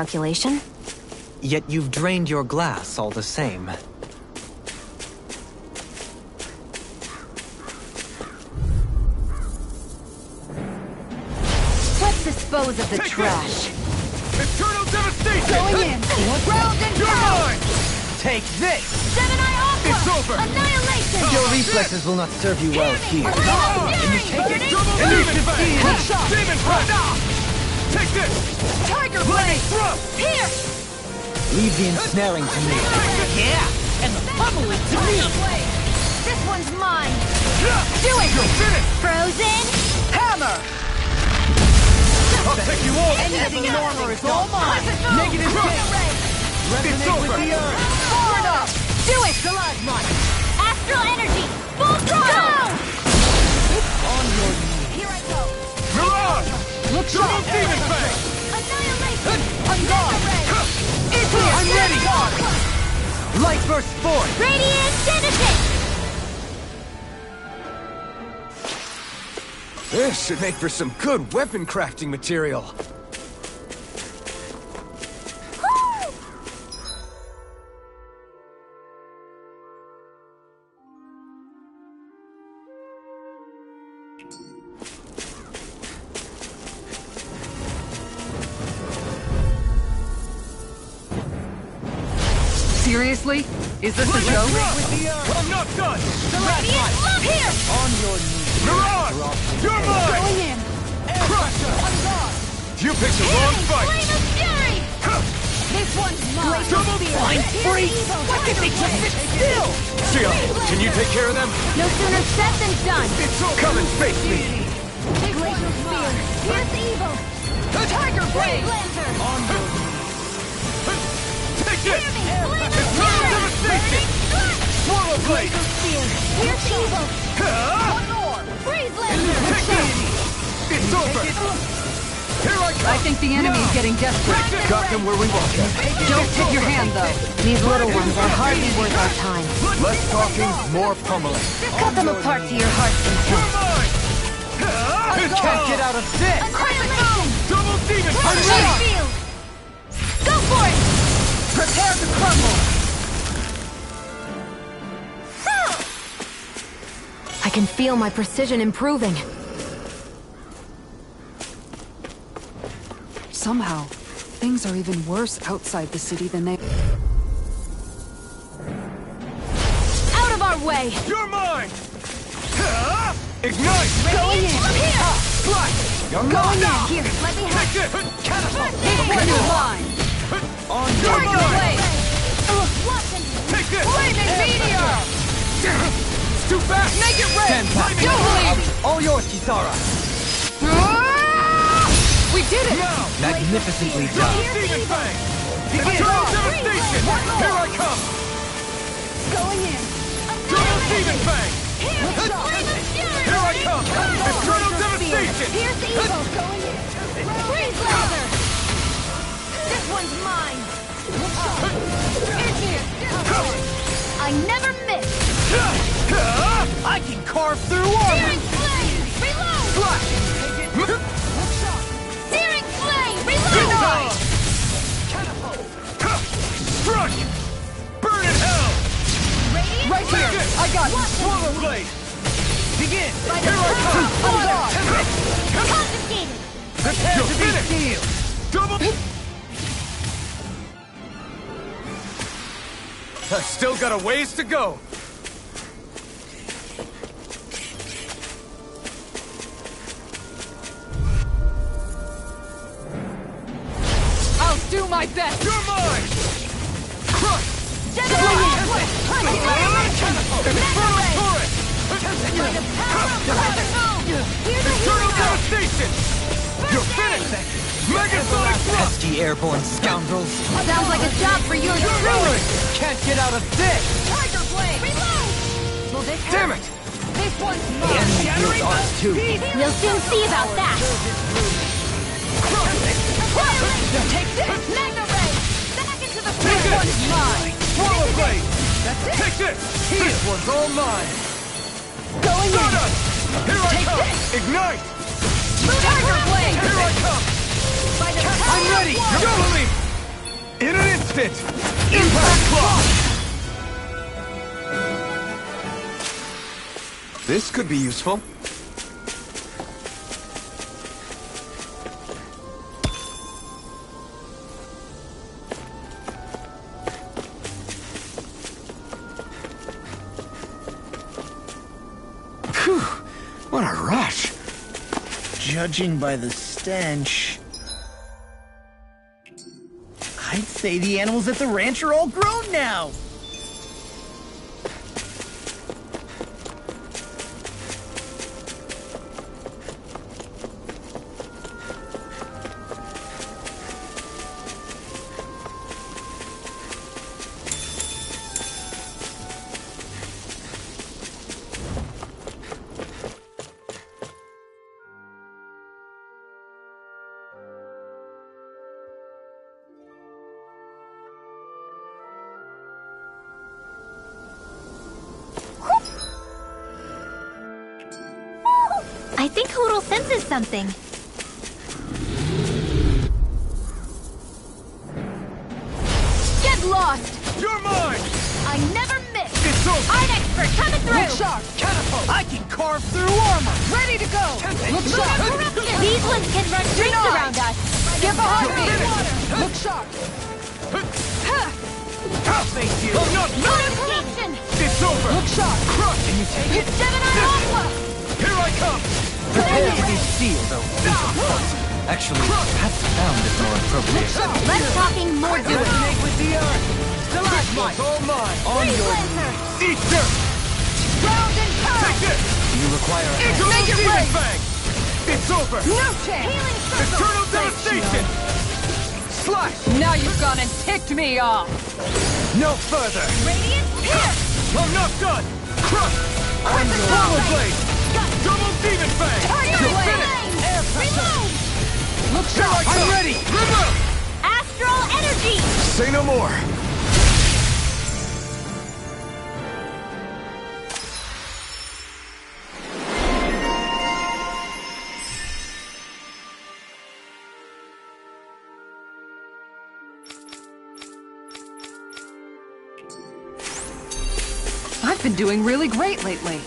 Calculation? Yet you've drained your glass all the same. Let's dispose of the Take trash. Eternal devastation! Going in. Round and You're pound. Take this! Seven Eye Aqua. It's over. Annihilation. Your oh, reflexes will not serve you well here. Can you Take it! Double demon fang! Headshot. Demon fang! Take! Tiger Blade. Thrust! Here. Leave the ensnaring to me. Yeah, and the pummeling to me! This one's mine. Do it. You're finished! Frozen. Hammer. I'll take you all! Anything normal is all mine. Negative It's over! Far enough. Do it. Stalagmite. Astral energy. Full throttle. On your Sharp. demon fang! I'm gone. I'm ready. Light burst forth! Radiant Genesis. This should make for some good weapon crafting material. Is more pummeling. Cut them apart to your heart's You're content. mine! Can't get out of this! Annihilation. Double demon Punch fang! shield. Go for it. Prepare to crumble. I can feel my precision improving. Somehow, things are even worse outside the city than they... way. You're mine! Ignite! Going in. Here. Flash! Going in. Here. Let me have Take this! Catapult. This one's mine. On your Tiger mind! Blade. Watch and Take this! Flaming meteor. It's too fast! Make it red. Don't bolt! leave. All yours, Kisara! Ah! We did it! Now! Magnificently Double done. demon fang! Eternal devastation! Here I come! Going in. Double demon fang! Here. Flame of. Here I come! Eternal devastation! Here's evil. Going in. Freeze laser. This one's mine. It's here. I never miss. I can carve through armor. Searing flame. Reload. Searing flame. Reload. Struck! Right here. I got you. Swallow blade! Begin. By the power of water. Confiscated. Prepare You're to be sealed. Double... I've still got a ways to go. I'll do my best! You're mine! Crush! Gemini. Infernal turret! By the power of water. Here's a Eternal devastation! You're finished! Megasonic thrust! Pesky airborne scoundrels! Sounds like a job for you truly. Can't get out of this! Tiger Blade. Reload. Will this? Damn it! This one's The enemy feels ours too. We'll soon see about that. Take this. Mega Ray. Back into the this one's mine. Swallow blade! Take this! This one's all mine! Going in. Stardust! Here I come! Ignite! Tiger Blade. Here I come! I'm ready! Follow me! In an instant! Impact Claw! This could be useful. Judging by the stench. I'd say the animals at the ranch are all grown now. Sharp! Catapult! I can carve through armor! Ready to go! Look sharp! These ones can run Denied. around us! Get behind me! Look sharp! I'll face you! I'm not Notification! It's over! Look sharp! Crush! Can you take it? Here I come! Prepare to be sealed, though Actually, perhaps found is more appropriate. Less talking, more doing! Resonate with the earth! Stalagmites all mine! On your! Eat dirt! Round and power! Take this! You require a hand. Eternal Make it Demon rain! Fang! It's over! No chance! Healing circle! Eternal Devastation! Slash! Now you've gone and ticked me off! No further! Radiant Pierce! I'm not done! Crush! On your Power way! Blade! Double Demon Fang! Target You're blade! finished! Reload! Look sharp! I'm ready! Remove! Astral Energy! Say no more! Doing really great lately.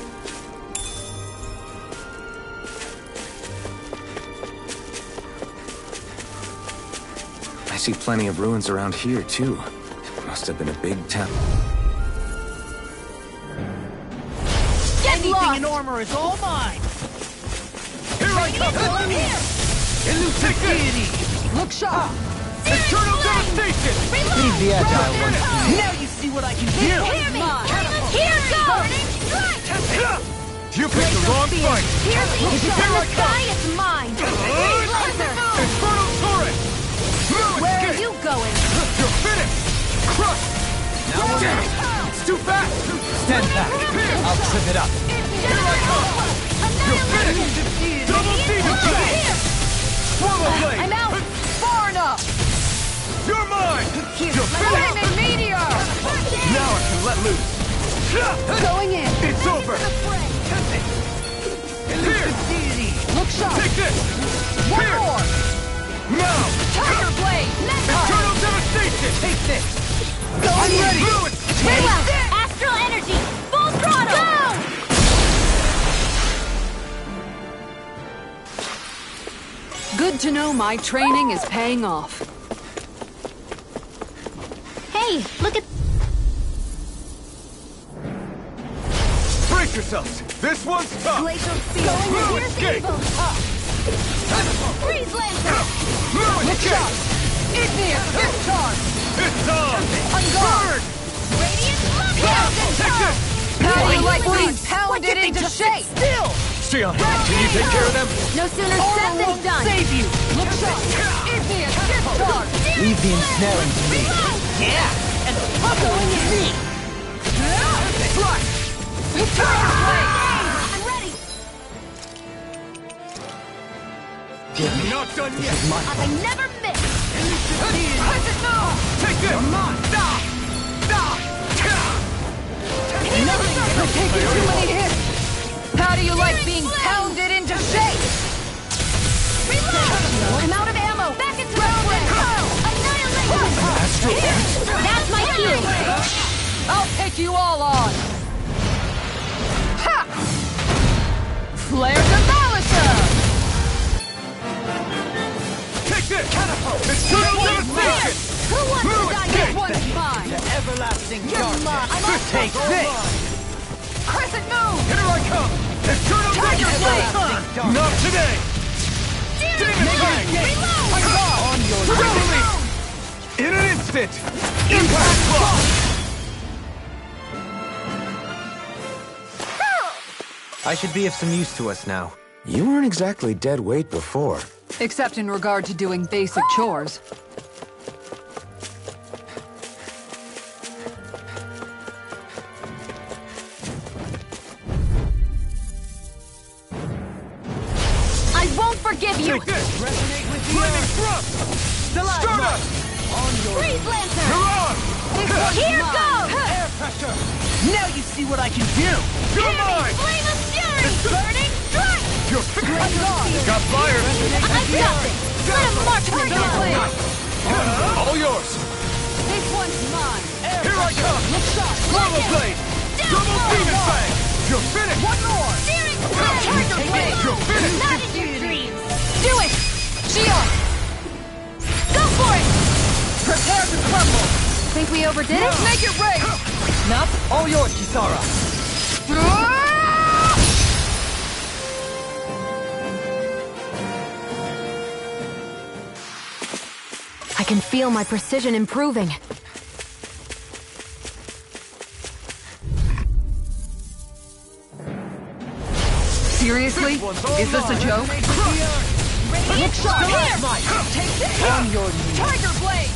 I see plenty of ruins around here, too. It Must have been a big town. Get Anything lost! in armor is all mine. Here I come! Over here! Elusive deity! Look sharp! Ah! Eternal Devastation! Leave the agile ones to me. Now you see what I can do. Hear me! Here goes! You picked the wrong fight! Piercing Here shot! I The come! sky is mine! Freeze Infernal Torrent! No Where are you going? You're finished! Crush! Damn it! It's too fast! Stand back. I'll trip it up. Here I come! You're finished! Double Demon Fang! Swallow Blade! I'm out! Far enough! You're mine! You're finished! Flaming meteor! Now I can let loose! Going in! It's over! Here! Look sharp! Take this! One Here! more! Now! Tiger blade! Eternal Devastation! Take this. I'm ready! Ruin! Very well! Astral Energy! Full throttle! Go! Good to know my training is paying off. Hey, look at... Brace yourselves! This one's tough! Glacial Field! No Here's escape! evil! Freeze Lancer! No escape! Igneous discharge! It's on! Unguard! Radiant Look! Take this! How do you like being pounded into just sit shape? still? Shionne, can you take care of them? No sooner said than done! Save you. Look sharp! Igneous discharge! Leave the ensnaring to me. Yeah. And Going in! Flash! I'm ready. You're not done yet. I never miss. Take taking too many hits. How do you like being pounded into shape? Reload. I'm out of ammo. Back into round That's my cue. I'll take you all on. Ha! Flare the Malisa! Take this! Catapult! It's total devastation! Who wants to die this one's mine? Everlasting You're darkness. lost. I'm Take this! Crescent moon! Here I come! Eternal Tiger Tiger Blade! Blade! Not today! Demon Fang! On your Release! In an instant! Impact Block! I should be of some use to us now. You weren't exactly dead weight before. Except in regard to doing basic chores. My precision improving. Seriously? Is this a joke? Shot! Take this! On your knees. Tiger Blade!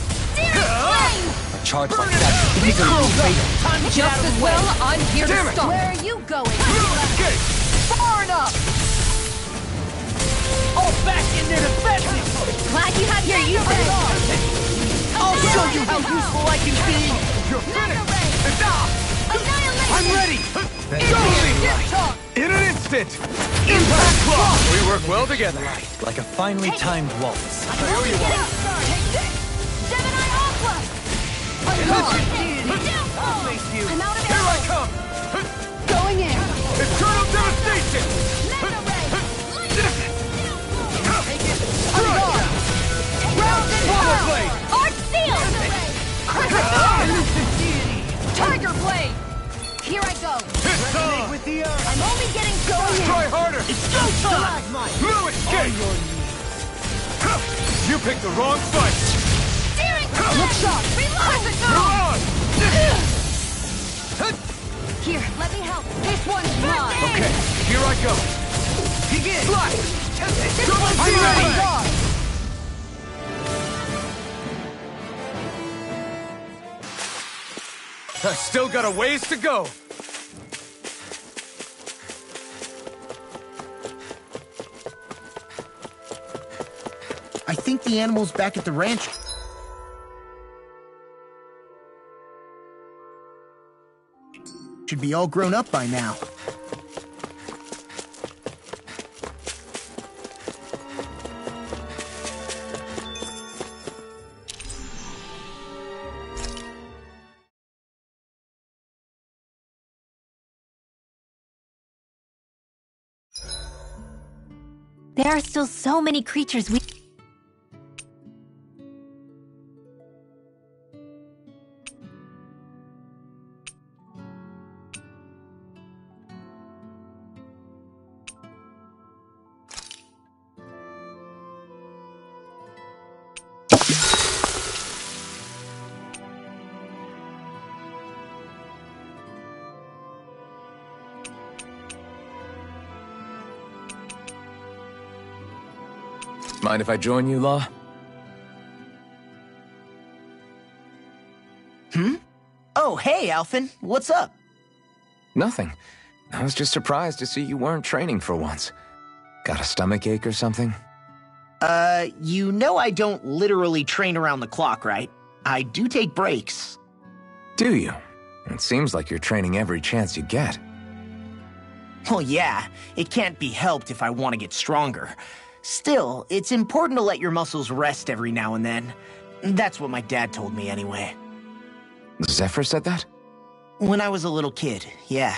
A charge like that could easily fatal. Just as well, I'm here to stop. Where are you going? Far enough! All back in their defenses. Glad you have your use I'll show you how useful I can be. You're finished! Annihilation! I'm ready. In an instant! Impact Block! We work well together. Like a finely timed waltz. I owe you one. Take this! Gemini Aqua! I'll face you. I'm out of Here I come! Going in! Eternal Devastation! Mega Ray! Round and Lava pound! Blade! Arc Seal! Tiger Blade! Here I go! With the earth. I'm only getting going! Try harder! It's go time. Escape! You picked the wrong fight! Steering! Look sharp! Reload! On! Here, let me help! This one's mine! Okay, here I go! Begin. Double I'm Demon ready! I still got a ways to go! I think the animal's back at the ranch. Should be all grown up by now. There are still so many creatures we... Mind if I join you, Law? Hmm? Oh, hey, Alphen. What's up? Nothing. I was just surprised to see you weren't training for once. Got a stomach ache or something? Uh, you know I don't literally train around the clock, right? I do take breaks. Do you? It seems like you're training every chance you get. Well, yeah, it can't be helped if I want to get stronger. Still, it's important to let your muscles rest every now and then. That's what my dad told me anyway. Zephyr said that? When I was a little kid, yeah.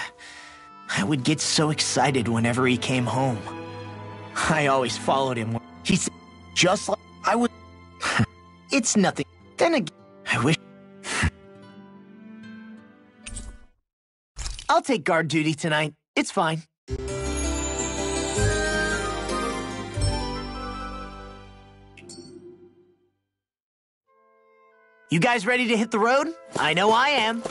I would get so excited whenever he came home. I always followed him. He said, just like I would. it's nothing. Then again, I wish. I'll take guard duty tonight. It's fine. You guys ready to hit the road? I know I am.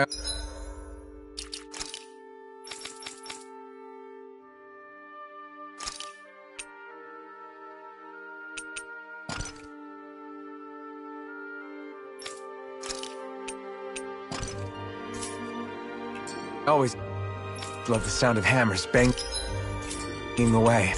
I... Always love the sound of hammers banging away.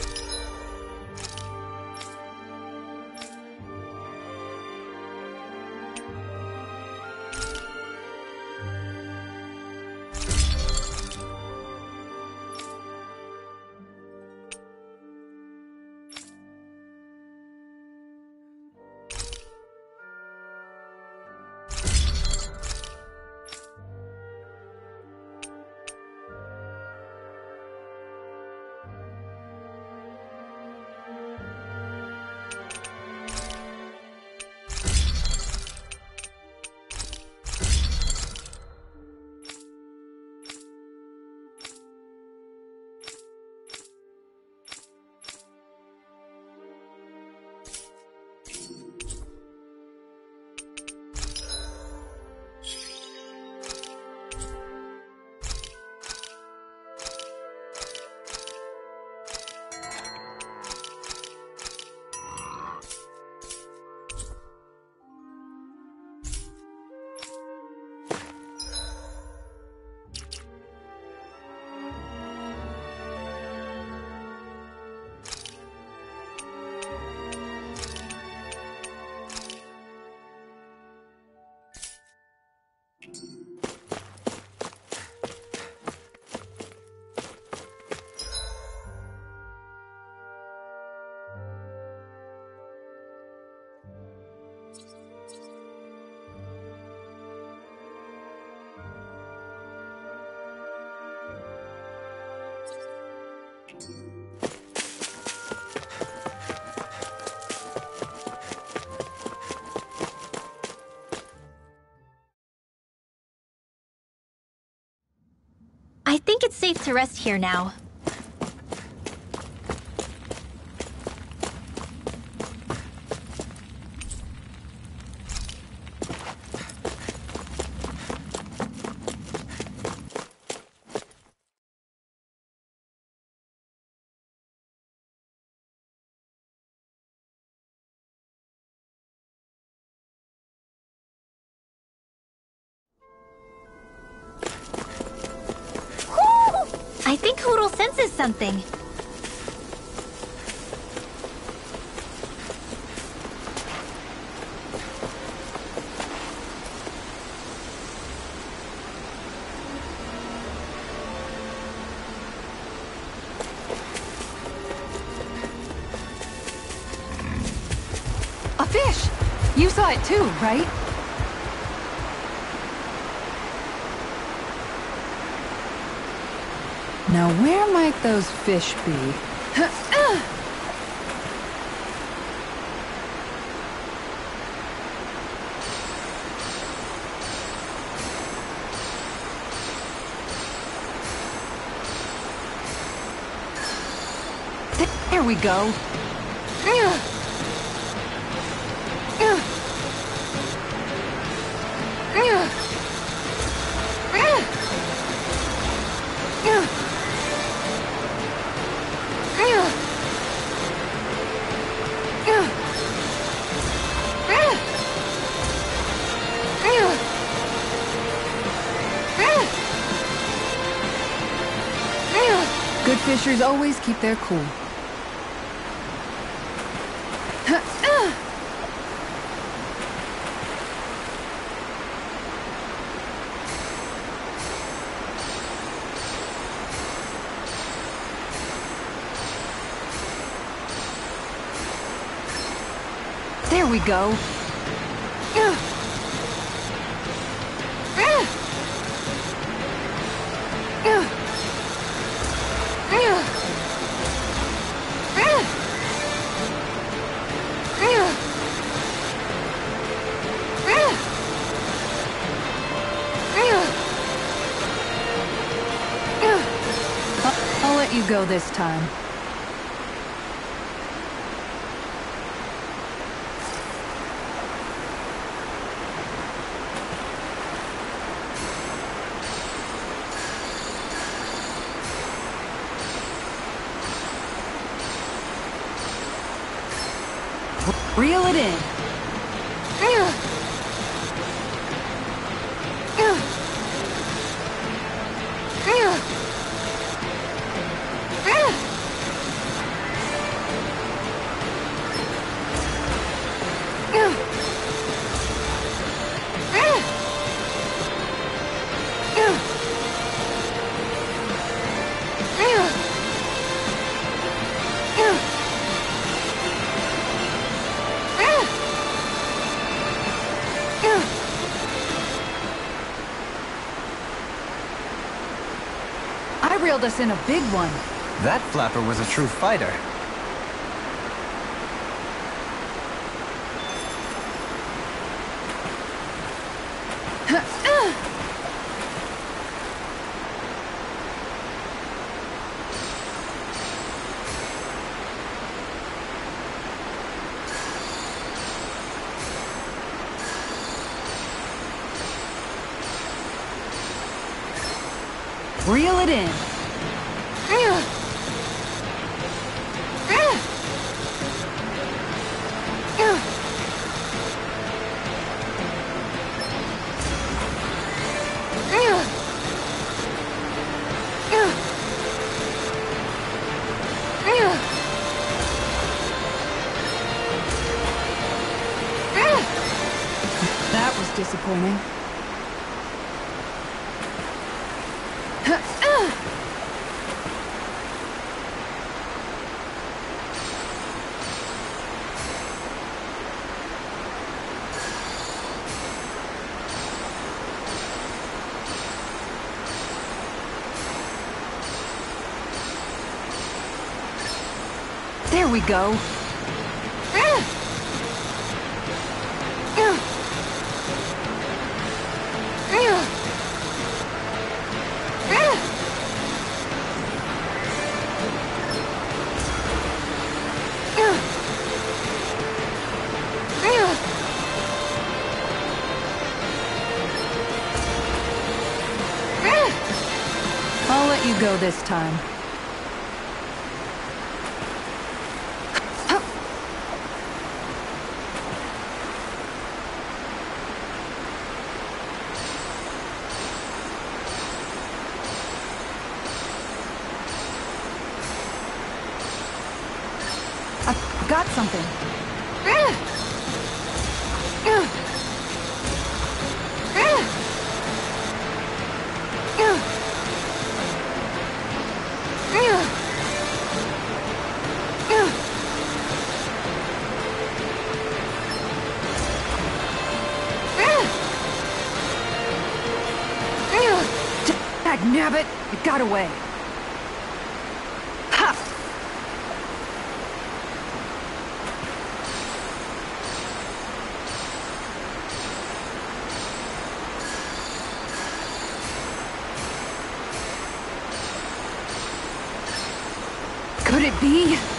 Think it's safe to rest here now. Something. A fish! You saw it too, right? Now those fish be? There we go. Always keep their cool. There we go. Go this time. Us in a big one. That flapper was a true fighter. We go. I'll let you go this time. nabbit! It got away! Could it be?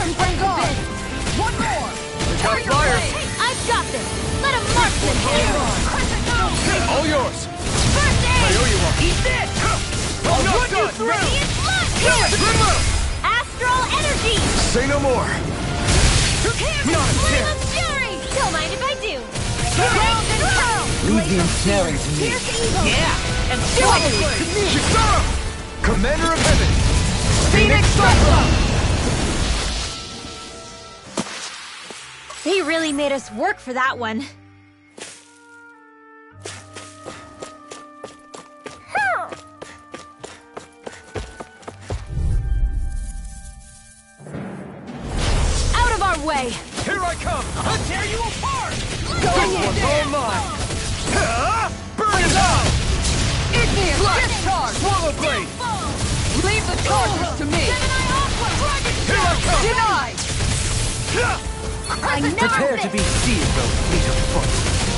from One more! Target flyers! I've got this! Let him mark this! All yours! First aid! I owe you one! Eat this! I'll run you through! Astral Energy! Say no more! Here comes Flame of Fury! Don't mind if I do! Leave the ensnaring to me. Yeah! And do! Commander of Heaven! Phoenix Cyclone! They really made us work for that one. Out of our way! Here I come! I'll tear you apart! Go on, all mine! Burn it up! Igneous discharge! Swallow blade! Leave the charges to me! Here I come! Denied! Prepare to be seized, O fleet of foot.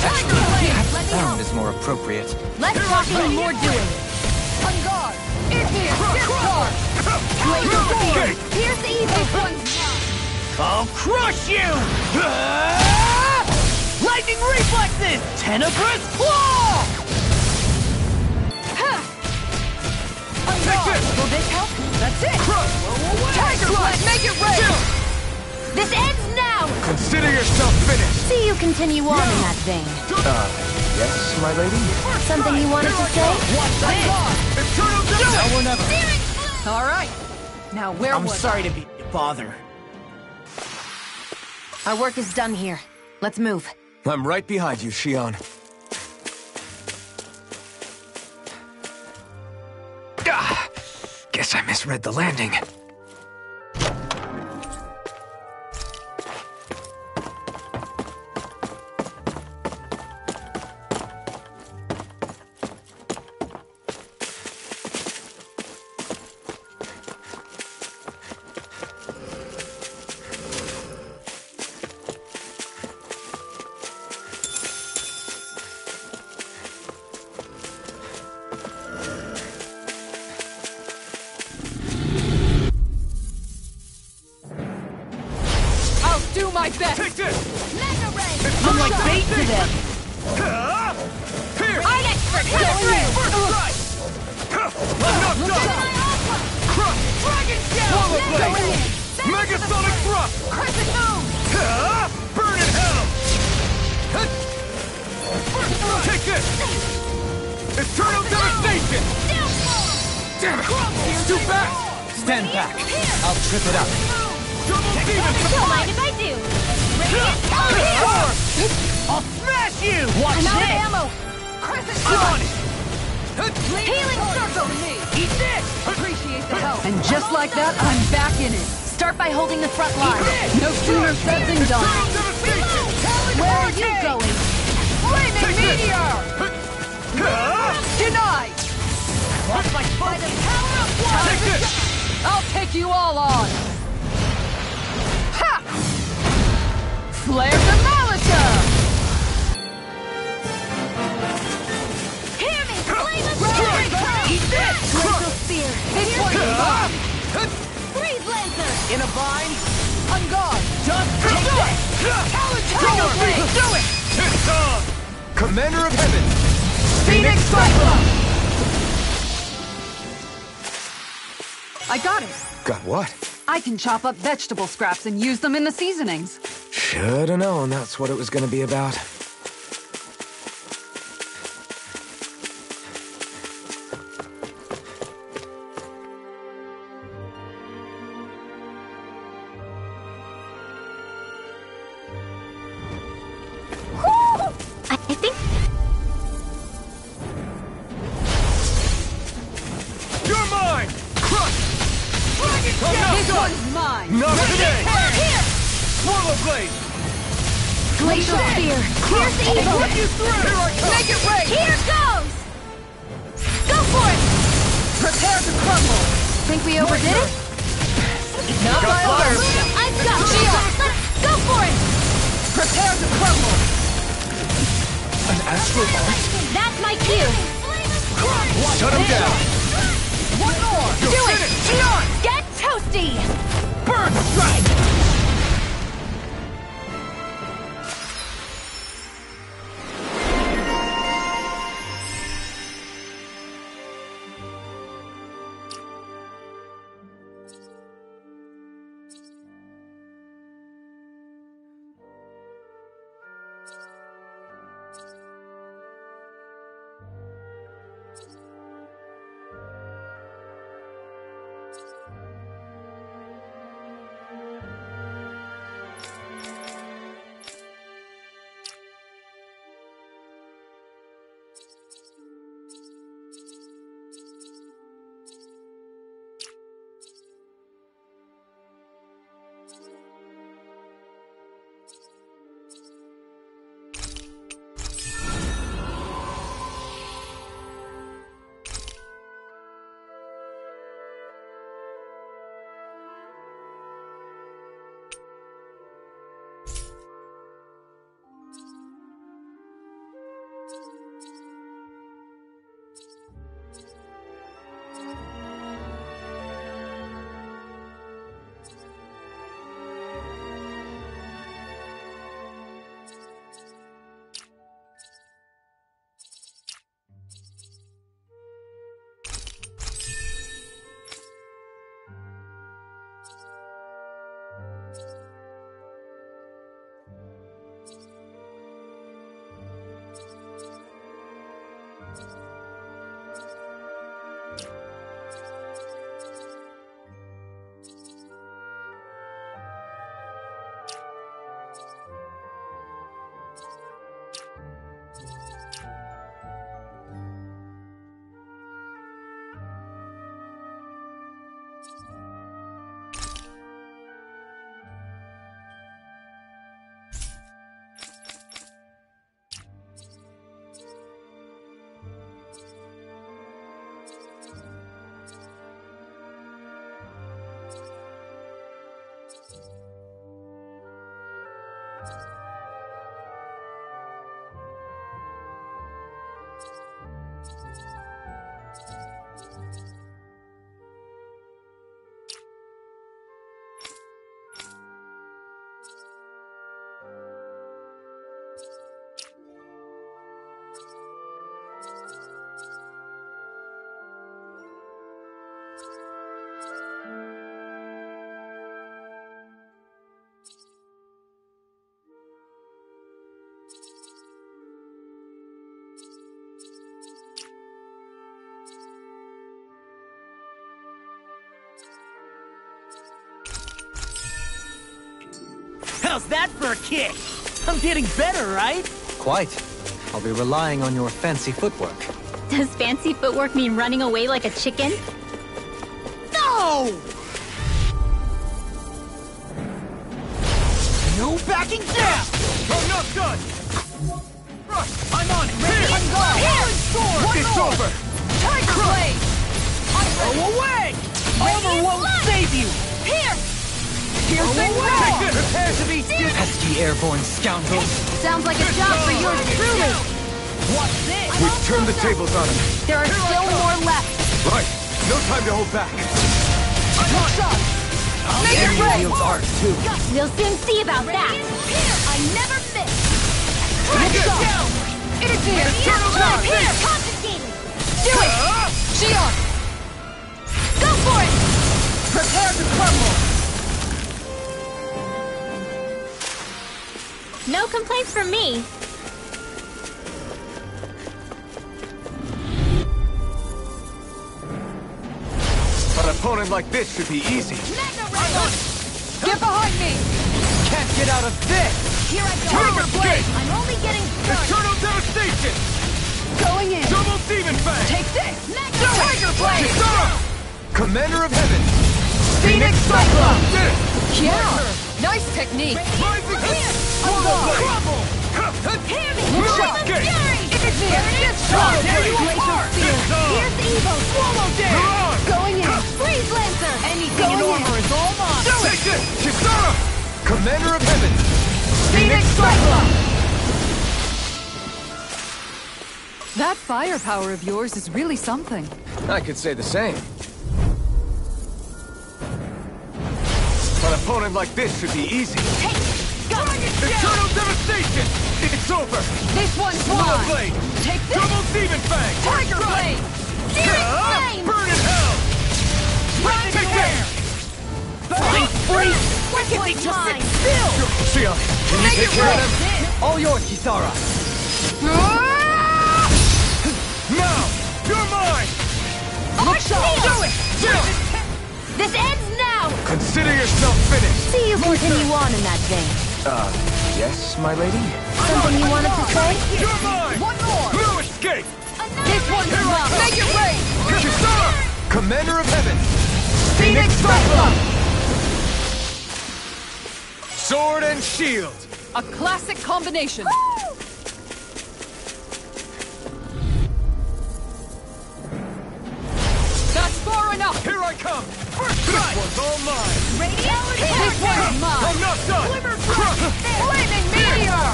Blade. Let Sound is more appropriate. Less talking more doing. On guard! Igneous discharge! Glacial Spear. Here's the evil uh-huh. one's I'll crush you! Uh-huh. Lightning reflexes! Tenebrous claw! On guard! Will this help? That's it! Crush! Tiger Blade, make it rain! This ends now! Consider yourself finished! See you continue on in that vein. Yes, my lady? Something you wanted to say? Watch Now or never! All right. Now where I'm was sorry to be a bother. Our work is done here. Let's move. I'm right behind you, Shionne. Ah, guess I misread the landing. Cyclone! I got it! Got what? I can chop up vegetable scraps and use them in the seasonings. Should've known that's what it was gonna be about. How's that for a kick? I'm getting better, right? Quite. I'll be relying on your fancy footwork. Does fancy footwork mean running away like a chicken? No! No backing down! I'm not done! I'm on it! Here! Ready and go! Here! Sword! It's more! over! Tiger Blade! Go away! Armor won't save you! Here! Piercing Take roar! Prepare to be! Pesky airborne scoundrels! Sounds like a job for yours truly. What's this? We've turned the tables on him. There are still more left. Right. No time to hold back. Hook shot! Make it break! Wields art, too. We'll soon see about that. I never miss. Hook shot! It is here. Eternal Time Dark! here. Confiscated. Do it! Uh-huh. Shionne! Go for it. Prepare to crumble! No complaints from me. An opponent like this should be easy. Get behind me! Can't get out of this! Here I go. Tiger Blade! I'm only getting started. Eternal Devastation! Going in! Double Demon Fang! Take this! Mega Tiger Blade! Kisara! Commander of Heaven! Phoenix Cyclone! Did! Yeah! Nice technique! Rising Here. Swallow Blade! Crumble! Me. Blue Flame of Escape. Fury. It is here! There you are! Here's Evo. Swallow You're Dare! on! Going in! Freeze Anything in armor is all mine! Take this! Kisara! Commander of Heaven! Phoenix Cyclone! That firepower of yours is really something. I could say the same. An opponent like this should be easy. Eternal Devastation! It's over! This one's Swallow mine! Blade! Take this! Double Demon Fang! Tiger Blade! Ah, Flame. Burn in hell! Take care! Flying free! This Get me one's to sit mine. still! Sia, can you take care of them? All yours, Kisara! Now! You're mine! Look shot! Do it! This ends now. Consider yourself finished. See you continue on in that vein. Uh, yes, my lady? Something you wanted to say? You're mine! One more! No escape! This one's mine! Make it rain! Kisara! Commander of Heaven! Phoenix Cyclone! Sword and shield! A classic combination! That's far enough! Here I come! First strike! This one's all mine! This one's mine! I'm not done! Flaming Meteor!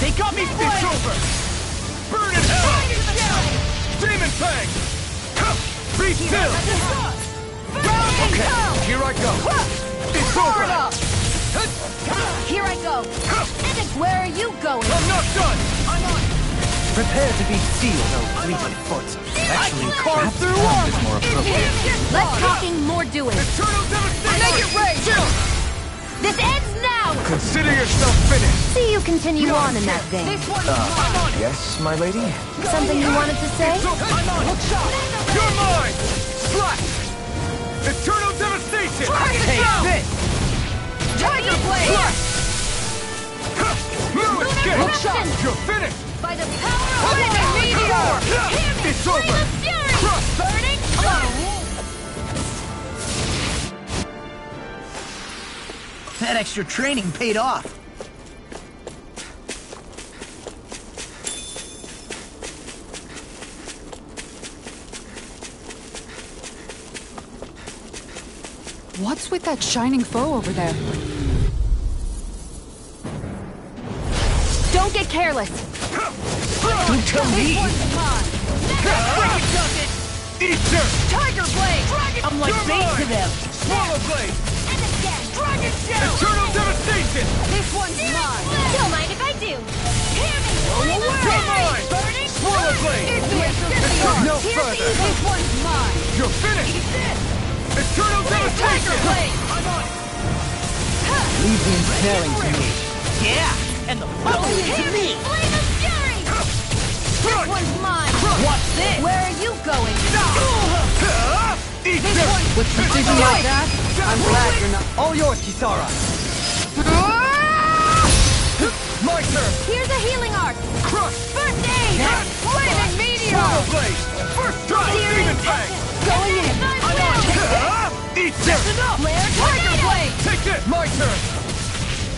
They got me It's over! Burn in hell! Demon Fang! Huh! Be still! Okay, here I go. It's over! Here I go. Where are you going? I'm not done! I'm on! Prepare to be sealed, oh fleet of foot. Actually, carve perhaps through pound armor. is more appropriate. Less talking, more doing. Eternal Devastation! Make it rain! This ends now. Consider yourself finished. See you continue on in that vein. Uh, mine! Yes, my lady? Something you wanted to say? I'm on! You're mine! Slash! Eternal Devastation! Take this! Tiger Blade! Hook shot. You're finished! By the power of Flaming Meteor! It's over! Fury! Burning That extra training paid off. What's with that shining foe over there? Don't get careless. Don't tell me. Eater! Tiger Blade! I'm like You're bait to them! Swallow Blade! Eternal Devastation! This one's mine! Don't mind if I do. Hear me. Flame of You're Fury! mine! Swallow Blade! It's the No further. This one's mine! You're finished! Eternal Tiger Devastation! Blade! Leave the ensnaring to me. Yeah! And the following to me! Flame of Fury! This one's mine! What's this? Where are you going? Eater! With precision like that, I'm glad you're not oh, all yours, Kisara. Ah! My turn. Here's a healing arc. Crush. First aid. Yes. Flaming meteor. Shadow blade. First strike. Demon tag. Going in. I'm on. Eat this. Enough. Tiger blade. Take this. My turn.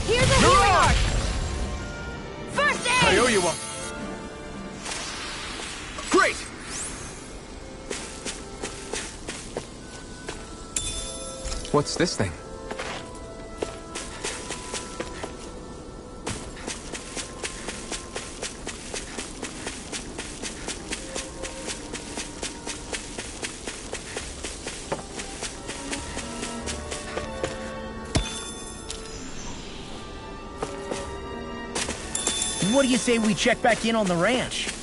Here's a healing ah! arc. First aid. I owe you one. Great. What's this thing? What do you say we check back in on the ranch?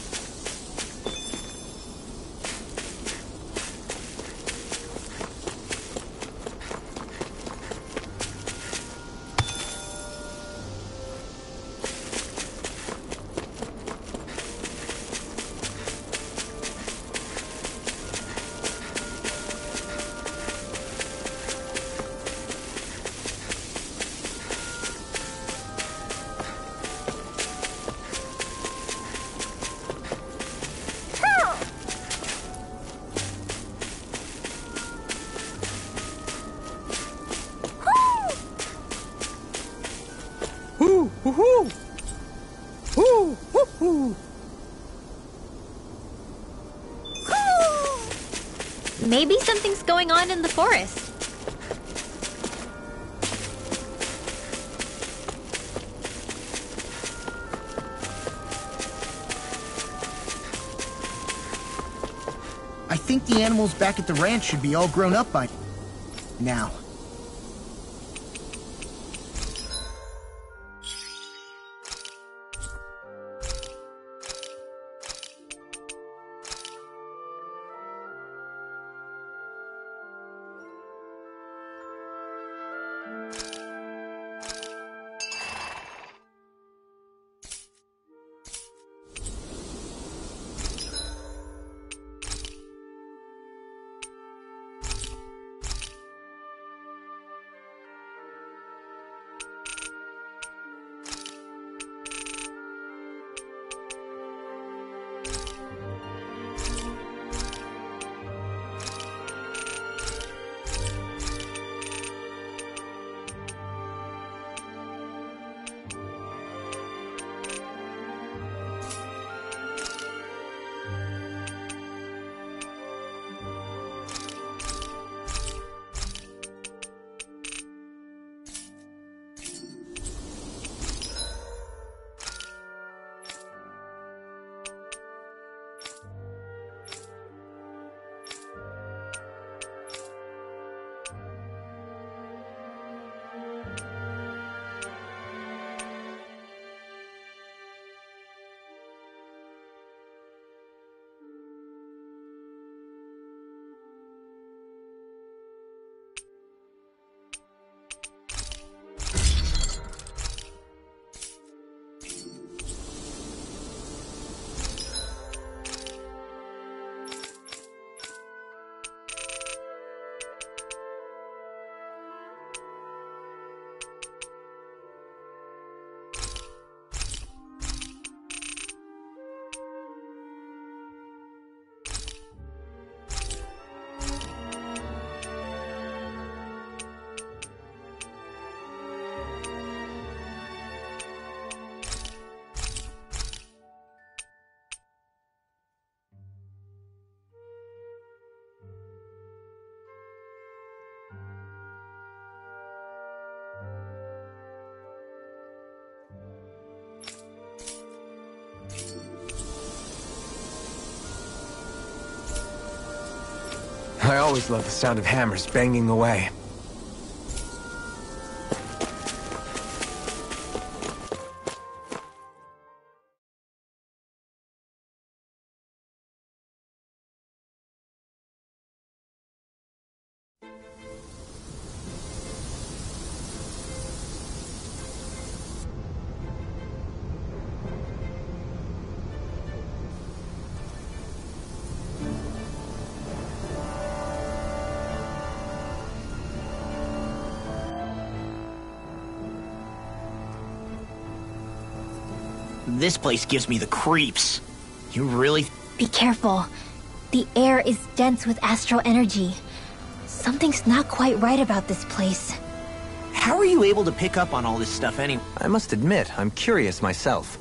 Back at the ranch should be all grown up by now. I always love the sound of hammers banging away. This place gives me the creeps. You really... Be careful. The air is dense with astral energy. Something's not quite right about this place. How are you able to pick up on all this stuff anyway? I must admit, I'm curious myself.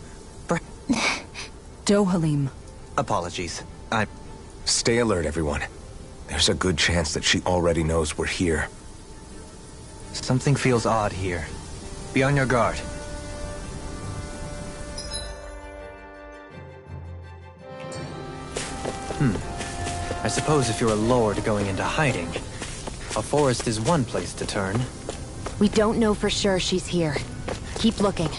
Per Dohalim. Apologies. I... Stay alert, everyone. There's a good chance that she already knows we're here. Something feels odd here. Be on your guard. Suppose if you're a lord going into hiding, a forest is one place to turn. We don't know for sure she's here. Keep looking.